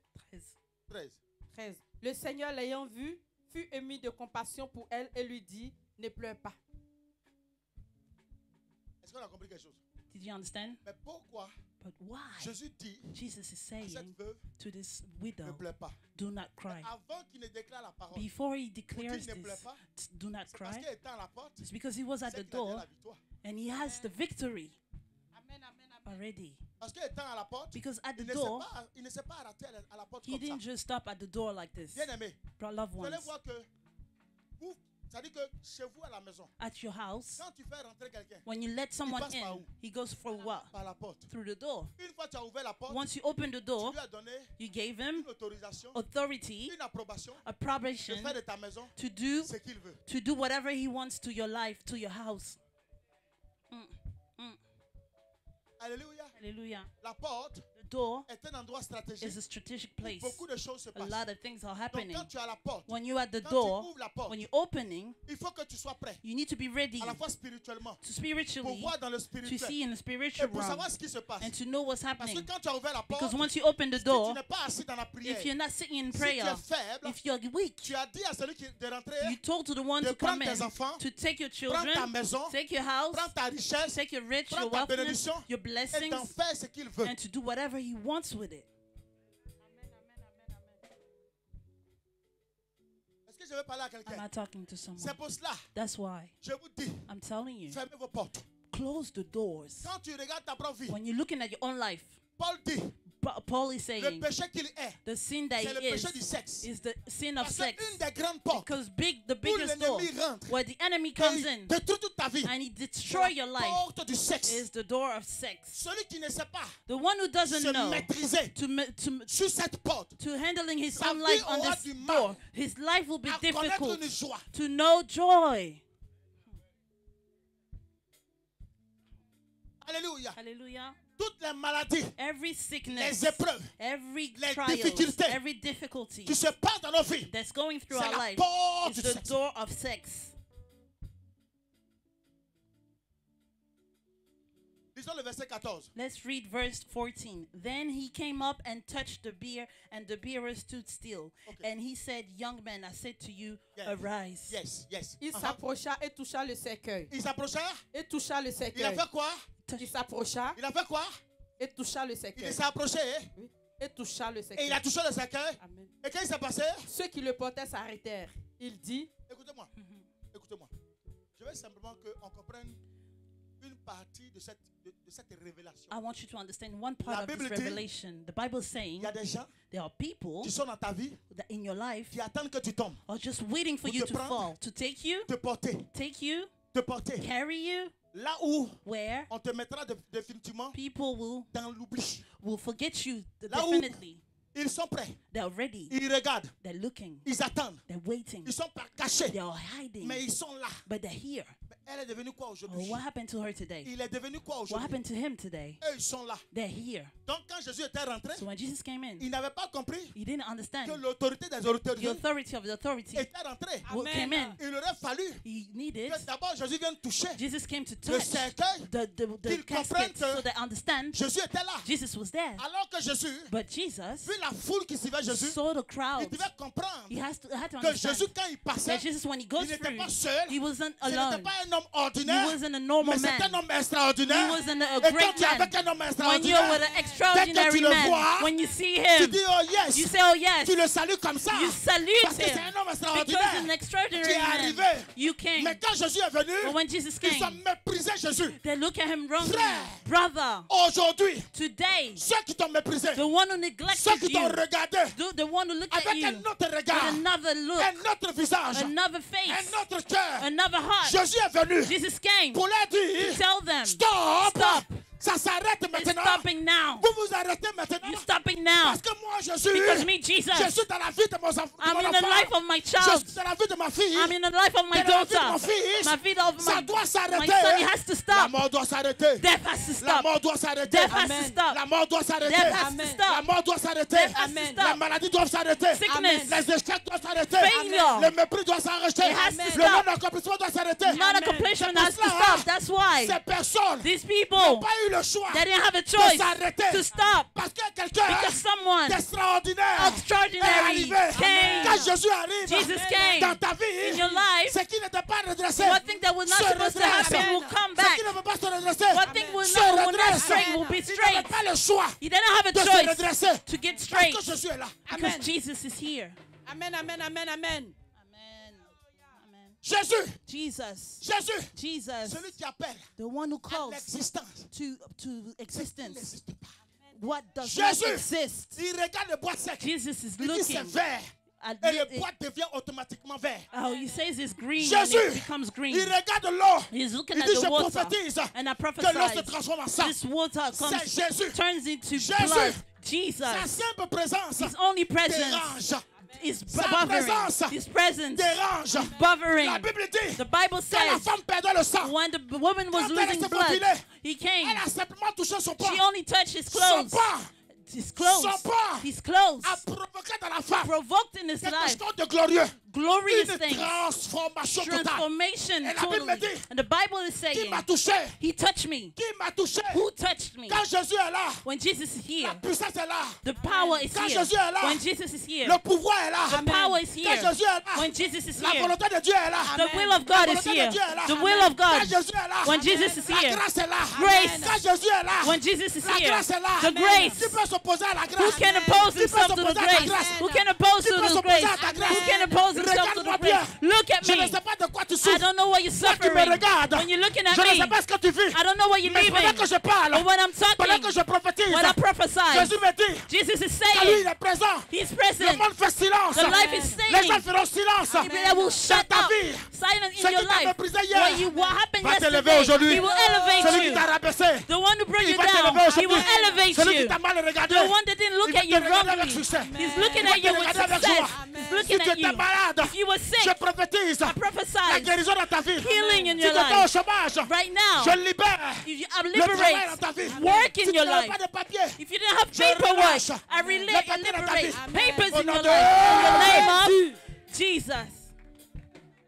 13. 13. Le Seigneur l'ayant vue, fut ému de compassion pour elle et lui dit, Ne pleure pas. Est-ce qu'on a compris quelque chose Did you understand? Mais pourquoi But why? Jésus dit Jesus is à cette saying veuve to this ne widow, pleure pas do not cry. Avant qu'il ne déclare la parole, Before he declares ne this, pas? do not c'est parce cry. qu'il était à la porte, It's because he was at the qu'il a déjà door and he has the victory Amen, amen, amen. already. Parce qu'il étant à la porte, Because at il the ne door, pas, il ne s'est pas arrêté à la, porte he comme ça. didn't just stop at the door like this. Bien aimé, Bro- Loved vous allez ones, voir que vous, ça dit que chez vous à la maison, at your house, quand tu fais rentrer quelqu'un when you let someone in, he goes for what? par la porte, Through the door. une fois tu as ouvert la porte, Once you open the tu door, lui as donné you gave him une autorisation, authority, une approbation de faire de ta maison to do ce qu'il veut. to do whatever he wants to your life, to your house. Alléluia. Hallelujah. La porte door est un endroit stratégique is a strategic place. beaucoup de choses se A lot of things are happening. quand tu es la porte, When you're at the door, tu la porte, when you're opening, il faut que tu sois prêt, you need to be ready à la fois spirituellement, to pour spiritually voir dans le to see in the et spiritual pour realm savoir ce qui se passe. and to know what's Parce que happening. quand tu as ouvert la porte, Because once you open the door, n'es pas assis dans la prière, if you're not sitting in prayer, if you're weak, tu as dit à celui qui de rentrer, you told to the one to come in to take your children, maison, take your house, ta richesse take your rich, your bénédiction your blessings, faire ce veut. and to do whatever he wants with it. Est-ce que je vais parler à Am I talking to someone? That's why je vous dis, I'm telling you, fermez vos portes. close the doors. Quand tu regardes ta propre vie, When you're looking at your own life, Paul is saying est, the sin that he is is the sin of Parce sex. qu'une des grandes portes Because big, the biggest door rentre where the enemy comes in vie, and he c'est destroy your life sexe. is the door of sex. Celui qui ne sait pas The one who doesn't know to to porte, to handling his own life on this door, his life will be difficult to know joy. Alléluia. Hallelujah. Toutes les maladies, Every sickness, les épreuves every les trial, difficultés every difficulty qui se passent dans nos vies, that's going through our life porte is the sexe. door of sex. Lisons le verset 14. Let's read verse 14. Then he came up and touched the bier, and the bearer stood still. Okay. And he said, Young man, I said to you, Yes. arise. Yes, yes. Il Uh-huh. s'approcha et toucha le cercueil. Il s'approcha. Et toucha le Il a cercueil. fait quoi Il s'approcha Il a fait quoi et toucha le Il cercueil. s'est approché Oui. Et toucha le et il a touché le cercueil. Amen. Et quand il s'est passé, Ceux qui le portaient s'arrêtèrent. Il dit, écoutez-moi, <laughs> écoutez-moi. Je veux simplement qu'on comprenne une partie de cette, de, de cette révélation. I want you to understand one part La of this Bible dit- revelation. The Bible is saying Il y a des gens there are people qui sont dans ta vie that in your life qui attendent que tu tombes, are just waiting for you to prendre. fall, to take you, te porter, take you, te porter. carry you, Là où where on te mettra définitivement people will dans l'oubli. will forget you Là où- definitely. Ils sont prêts. They're ready. Ils regardent. They're looking. Ils attendent. They're waiting. Ils sont pas cachés. They are hiding. Mais ils sont là. But they're here. Mais elle est devenue quoi Oh, aujourd'hui? what happened to her today? Il est devenu quoi What aujourd'hui? happened to him today? Eux, ils sont là. They're here. Donc quand Jésus était rentré, So when Jesus came in, il n'avait pas compris he didn't que understand l'autorité des the autorités authority of the authority était rentrée. what Amen. came in. Il aurait fallu He needed que d'abord Jésus vienne toucher. Jesus came to Le touch cercueil, the the, the qu'il casket comprenne que so they understand Jésus était là. Jesus was there. Alors que Jésus, But Jesus vu la foule qui suivait Jésus, saw the il crowd. devait comprendre He has to had to que understand Jésus, quand il passait, that Jesus, when he goes il n'était pas seul. he wasn't Ce n'était alone. pas un homme ordinaire, He wasn't a normal mais c'était un homme extraordinaire. He wasn't a Et quand tu es avec un homme When extraordinaire, you're with an dès que extraordinary tu le vois, when you see tu him, dis oh yes, you say, "Oh yes." tu le salues comme ça. You salute Parce que c'est un homme because an extraordinaire. extraordinary Tu es man. arrivé. You came. Mais quand Jésus est venu, But when Jesus ils ont came, méprisé Jésus. they look at him wrongly. Frère. Brother, Aujourd'hui, today, ceux qui t'ont méprisé, the one who ceux neglected qui t'ont you, the, the one who looked at you un autre with regard, another look, visage, another face, un autre cœur, another heart, Jésus est venu Jesus came pour leur to tell them, stop, Stop. Ça s'arrête it's maintenant. stopping now. Vous vous arrêtez maintenant. You're stopping now. Parce que moi, je suis, Because me, Jesus, je suis dans la vie de mon, enf- de I'm mon in the life of my Je child. suis dans la vie de ma fille. I'm in the life of my dans la vie de mon daughter. fils. My feet of Ça my, doit my son, he has to La stop. mort doit s'arrêter. Death has to La stop. mort doit s'arrêter. Death has to stop. La mort doit s'arrêter. Death has to Amen. La stop. mort doit s'arrêter. Death has to Amen. Les stop. maladies doivent s'arrêter. Sickness. Les échecs doivent s'arrêter. Failure. Le mépris doit s'arrêter. It has to Le non-accomplissement doit s'arrêter. Non accomplishment has to stop. That's why Ces personnes these n'ont people pas eu le choix They didn't have a de choice s'arrêter. to stop Parce que quelqu'un because someone d'extraordinaire est extraordinary arrivé. came. Quand Jésus arrive Jesus came dans ta in your life. ce qui n'était pas redressé One thing that was not se supposed to happen will come Ce back. qui ne peut pas se redresser One thing will not, will not straight will be Il n'avait straight. pas le choix You didn't have a de se choice redresser. to get Parce straight que Jésus est là. because Amen. Jesus is here. Amen, amen, amen, amen. Amen. Jésus, Jesus. Jésus, Jesus. celui qui appelle The one who calls l'existence. to to existence what does not Jésus, exist. il regarde le boîte sec. Jesus is Il dit looking vert. at Et le boîte devient automatiquement vert. Oh, he says it's green and Jésus, it becomes green. il regarde l'eau. He's looking Il at dit, the je water. prophétise And I que l'eau se prophesy transforme en sang. this water comes Jésus. turns into Jésus. blood. Sa Jesus. simple présence His only presence dérange. Is bothering. His presence Dérange. bothering. La Bible dit, The Bible says femme le sang, when the woman was losing blood, he came. elle a simplement touché son. She only touched his clothes. His clothes. His clothes. a provoqué dans la femme Provoked in his life chose de glorieux. Glorious things. transformation. Transformation Et la Bible totally. dit, And the Bible is saying, He touched me. Who touched me? Quand Jésus est là, When Jesus is here. puissance est là. The power is Quand here. Jésus est là, When Jesus is here. Le pouvoir est là. The power is Quand here. Jésus est là, When Jesus is here. volonté de Dieu est là. The will of God is here. Dieu est là. The will of Quand God. Jésus est là, When Jesus is here. grâce est là. Grace. Quand Jésus est là, When Jesus is here. grâce est là. The grace. Qui peut à la Who can oppose himself to the s'opposer à ta grace? Who can oppose to the grace? à ta grâce Who can oppose Regarde-moi bien. Look at Je ne me. sais pas de quoi tu I souffres. don't know what you're Toi qui me suffering. regardes, When you're looking at je ne sais me, pas ce que tu vis. I don't know what you're Mais pendant que je parle, But when I'm pendant que talking, je prophétise, when I prophesy, Jésus me dit Jesus is que lui il saying, est présent. He's Le present. monde fait silence. The life is Les gens saying, feront silence. They will shut ta vie. Silent in your qui life. hier What, you, what happened va yesterday, aujourd'hui. He will Celui elevate qui you. t'a rabaissé, The one who brought you down, he will elevate Celui qui you. t'a mal regardé, The one that didn't look at te you regarder avec wrongly, succès. he's looking at you with success. Joie. Si tu at étais you. malade, If you were je sick, prophétise I la guérison dans ta vie. healing in Si your tu étais au life. chômage, Right now, je libère you, I le travail liberate dans ta vie. work in tu your life. pas de papier, If you didn't have paperwork, relâche I relate, le I papier dans ta liberate vie. papers in your life. In the name of Jesus.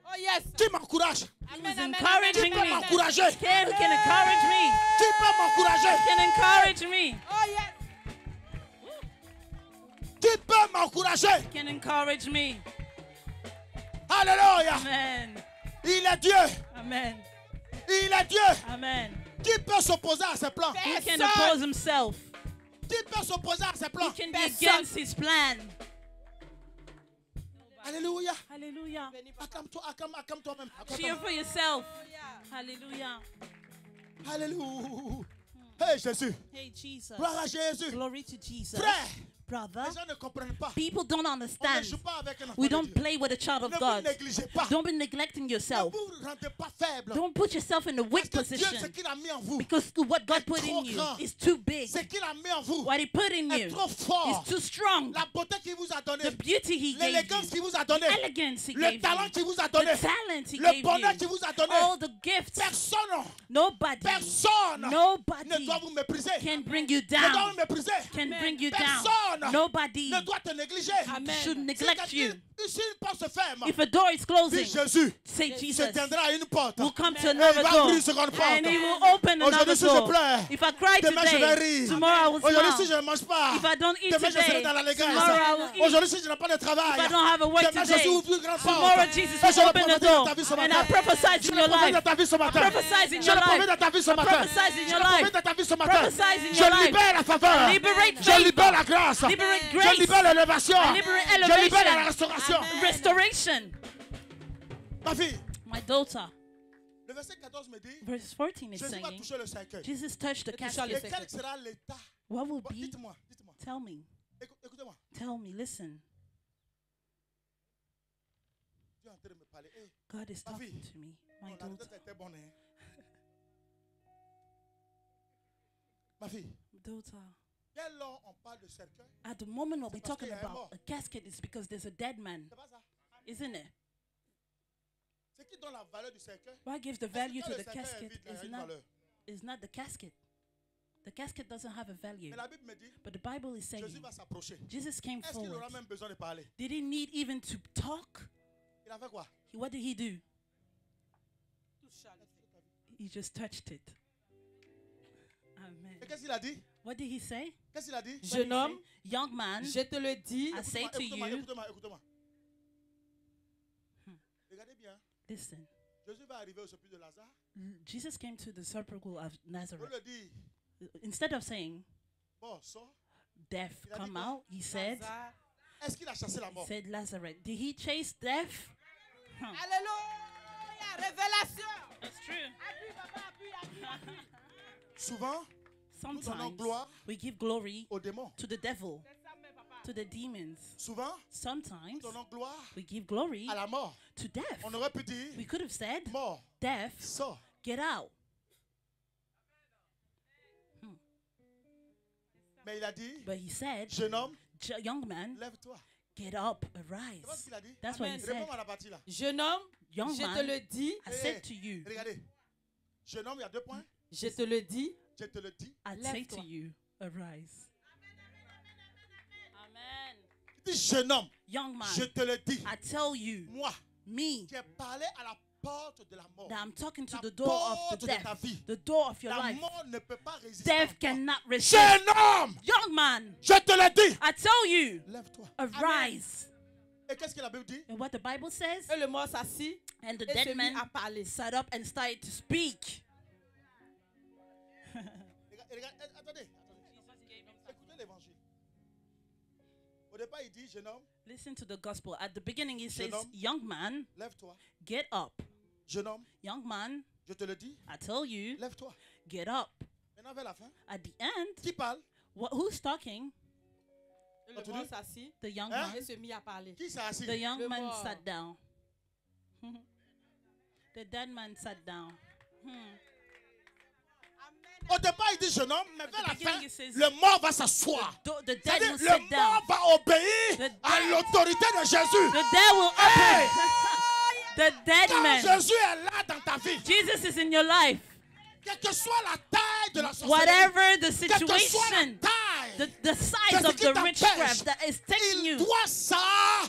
Oh yes. qui m'encourage Amen, He's amen, encouraging Qui peut me. m'encourager Can, who can encourage me? Qui peut m'encourager Can encourage me. Oh yes. Qui peut m'encourager Can encourage me. Alléluia. Amen. Il est Dieu. Amen. Il est Dieu. Amen. Qui peut s'opposer à ses plans Who can oppose himself? Qui peut s'opposer à ses Who plans can be against his plan? Alléluia. Hallelujah. Acclame-toi, acclame, acclame toi-même. Cheer for yourself. Hallelujah. Alléluia. Hey Jésus. Hey, Jesus. Gloire à Jésus. Glory to Jesus. Frère, Brother, les gens ne comprennent pas. people don't understand. joue pas avec We don't Dieu. play with a child of vous God. pas. Don't be neglecting Ne yourself. vous rendez pas faible. Don't put yourself in a weak Parce que Dieu, ce position a mis en vous, because what God put trop in you is too big. ce a mis en vous What He put in you is too strong. La beauté qu'il vous a donnée, The beauty He gave you, qu'il vous a donnée, elegance He le gave talent you, qu'il vous a donné, the talent He le gave bonheur qu'il you, vous a donné. all the gifts. Personne, Nobody, personne ne nobody doit vous can bring you Ne doit vous down. mépriser. Can bring you down. Personne Nobody ne doit te négliger. Amen. should Si neglect you. quelqu'un- Si une porte se ferme, If a door is si closing, Jésus say se Jesus tiendra à une porte, will come to et il another va door ouvrir une seconde porte. and He will open another Aujourd'hui, si je door. pleure, If I cry demain je vais today, rire. tomorrow I will Aujourd'hui, si je smile. ne mange pas, If I don't eat demain je serai today, dans l'allégance. tomorrow I will eat. Aujourd'hui, si je n'ai pas de travail, If I don't have a work demain je today, suis ouvert une grande porte. Tomorrow Jesus Et je will le open the prophétise dans door ta vie ce and I Je in le your prophétise life. dans ta vie ce matin. prophesy in Je your le prophétise life. dans ta vie ce matin. prophesy in Je your le prophétise life. dans ta vie ce matin. Prophesy in Je your life. libère la faveur. Liberate Je favor. libère la grâce. Liberate Je libère l'élévation. I liberate Je libère la elevation. restauration. Restoration. Ma fille, My daughter. le verset 14 me dit Verse 14 is Jésus va saying, toucher le cercueil. Jesus touched the toucha casket. Et quel sera l'état What will be? Dites-moi, dites-moi. Tell me. Écoutez-moi. Tell me. Listen. Dieu est en train de me parler. Eh, God is talking fille. to me. My non, daughter. tête était bonne. Hein? <laughs> Ma fille, Daughter. Dès lors on parle de cercueil, At the moment we're parce talking qu'il y a un about a casket, it's because there's a dead man, c'est pas ça. isn't it? Ce qui donne la valeur du cercueil, What gives the value to the casket vide, il y a is not is not the casket. The casket doesn't have a value. Mais la Bible me dit, But the Bible is saying Jésus va s'approcher. Jesus came Est-ce qu'il aura forward. même besoin de parler Did he need even to talk? Il a fait quoi He- What did he do? He just touched it. Amen. Et qu'est-ce qu'il a dit What did he say? Qu'est-ce qu'il a dit? Jeune homme? Young man, je te le dis, I say to you, écoutez-moi. Regardez bien. listen. Jésus va arriver au sepulcre de Lazare. Jesus came to the sepulchre of Au Nazareth. lieu de dire, Instead of saying, bon, death, Il a dit come out, he said, Lazare. Est-ce qu'il a chassé la he mort? said Lazarus. Did he chase death? Alléluia, révélation. That's true. Appuie, papa, appuie, appuie, appuie. Souvent, Sometimes gloire we give glory to the devil, to the demons. Souvent, Sometimes we give glory à la mort. to death. On aurait pu dire, We could have said, mort, death, sors. get out. Mais il a dit, But he said, jeune homme, "J- young man, lève-toi. get up, arise. That's what he Amen. said. Jeune homme, Young je te man, le dis, I said to you, Regardez. Jeune homme, il y a deux points. je te le dis, Je te le dis. I say to you, arise. Amen. Il dit, jeune homme, Young man, je te le dis. I tell you, Moi, me, qui ai parlé à la porte de la mort. that I'm talking to La the door of the death, vie. the door of your La life. mort ne peut pas. Death cannot resist. Young man, je te le dis. I tell you, Lève-toi. arise. Et qu'est-ce que la Bible dit And what the Bible says, et le mort s'assit and the et dead man sat up and started to speak. Regarde- regarde- eh, Attendez, attendez. Écoutez l'évangile. Au départ, il dit, jeune homme, Listen to the gospel. At the beginning, he says, homme. Young man, lève-toi. get up. Jeune homme, Young man, je te le dis, I tell you, lève-toi. get up. Maintenant, vers la fin, At the end, qui parle wh- who's talking? Le Continue. mort s'assit The young Hein? man. se mit à parler. Qui s'est assis The young Le man mort. sat down. <laughs> the dead man sat down. Hmm. Au départ, il dit jeune homme, mais vers la fin, says- le mort va s'asseoir. Le down. mort va obéir à l'autorité de Jésus. The dead will Hey! <laughs> the dead Quand man. Jésus est là dans ta vie, Jesus is in your life. quelle que soit la taille de la Whatever the situation, taille, the, the size of the witchcraft that is taking il you, doit ça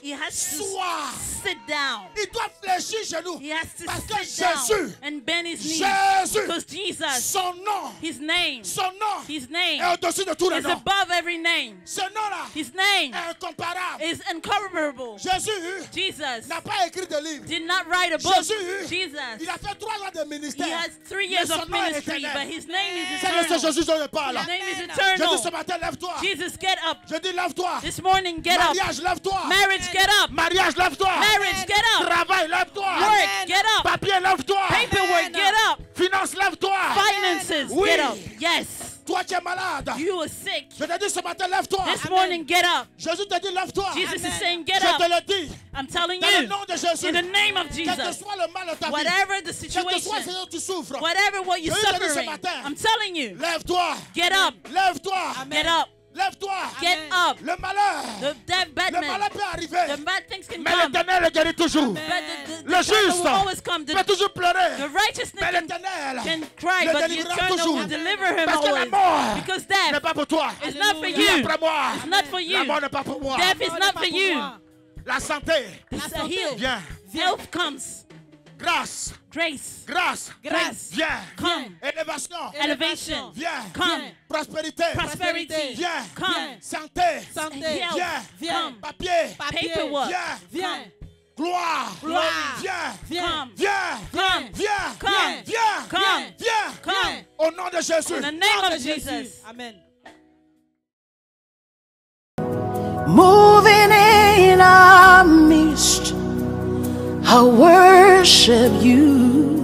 he has to soir. sit down. Il doit fléchir genoux. He has to Parce que sit down Jésus, and bend his knees. Jésus, Because Jesus, son nom, his name, son nom his est name au-dessus de tous les is noms. above every name. Ce nom-là His name est incomparable. is incomparable. Jésus Jesus n'a pas écrit de livre. did not write a book. Jésus, Jesus, il a fait trois ans de he has three years of ministry, but his name is C'est de eternal. Jésus dont je parle. His name is Je dis ce matin, lève-toi. Jesus, get up. Je dis lève-toi. This morning, get up. Mariage, lève-toi. Marriage, get up. Mariage, lève-toi. Marriage, get up. Travail, lève-toi. Work, get up. Papier, lève-toi. Paperwork, get up. Finance, lève-toi. Finances, Oui. get up. Yes. Toi qui es malade. You are sick. Je te dis ce matin, lève-toi. This morning, get up. Jésus te dit, lève-toi. Jesus is saying, get Je te up. le dis. I'm telling Dans le you, nom de Jésus. in the name of Quel que Jesus, soit le mal de ta vie. whatever the soit ce situation, dont tu souffres. whatever what you're Je te dis ce suffering, matin. I'm telling you, Lève-toi. get up. Lève-toi. Get up. Lève-toi. Get up. Le malheur. The dead bad Le man, malheur peut arriver. the bad things can Mais l'éternel le guérit toujours. the, the, the Le juste will always come. peut The, toujours pleurer. the Mais can, l'éternel can cry, le but the eternal toujours. will deliver him Parce que la mort Because n'est death pas pour toi. is not for you. après moi. It's not for La mort you. n'est pas pour moi. Death is not for you. La santé. Viens. Health comes. Grâce. Grace. Grâce. Grace. Viens. Come. Élévation. Elevation. Viens. Come. Prospérité. Prosperity. Viens. Come. Santé. Santé. Health. Viens. Viens. Papier. Papier. Paperwork. Viens. Viens. Gloire. Gloire. Viens. Viens. Come. Viens. Come. Viens. Come. Viens. Come. Viens. Come. Au nom de Jésus. In the name of. Jesus. Amen. moving in our midst. I worship you.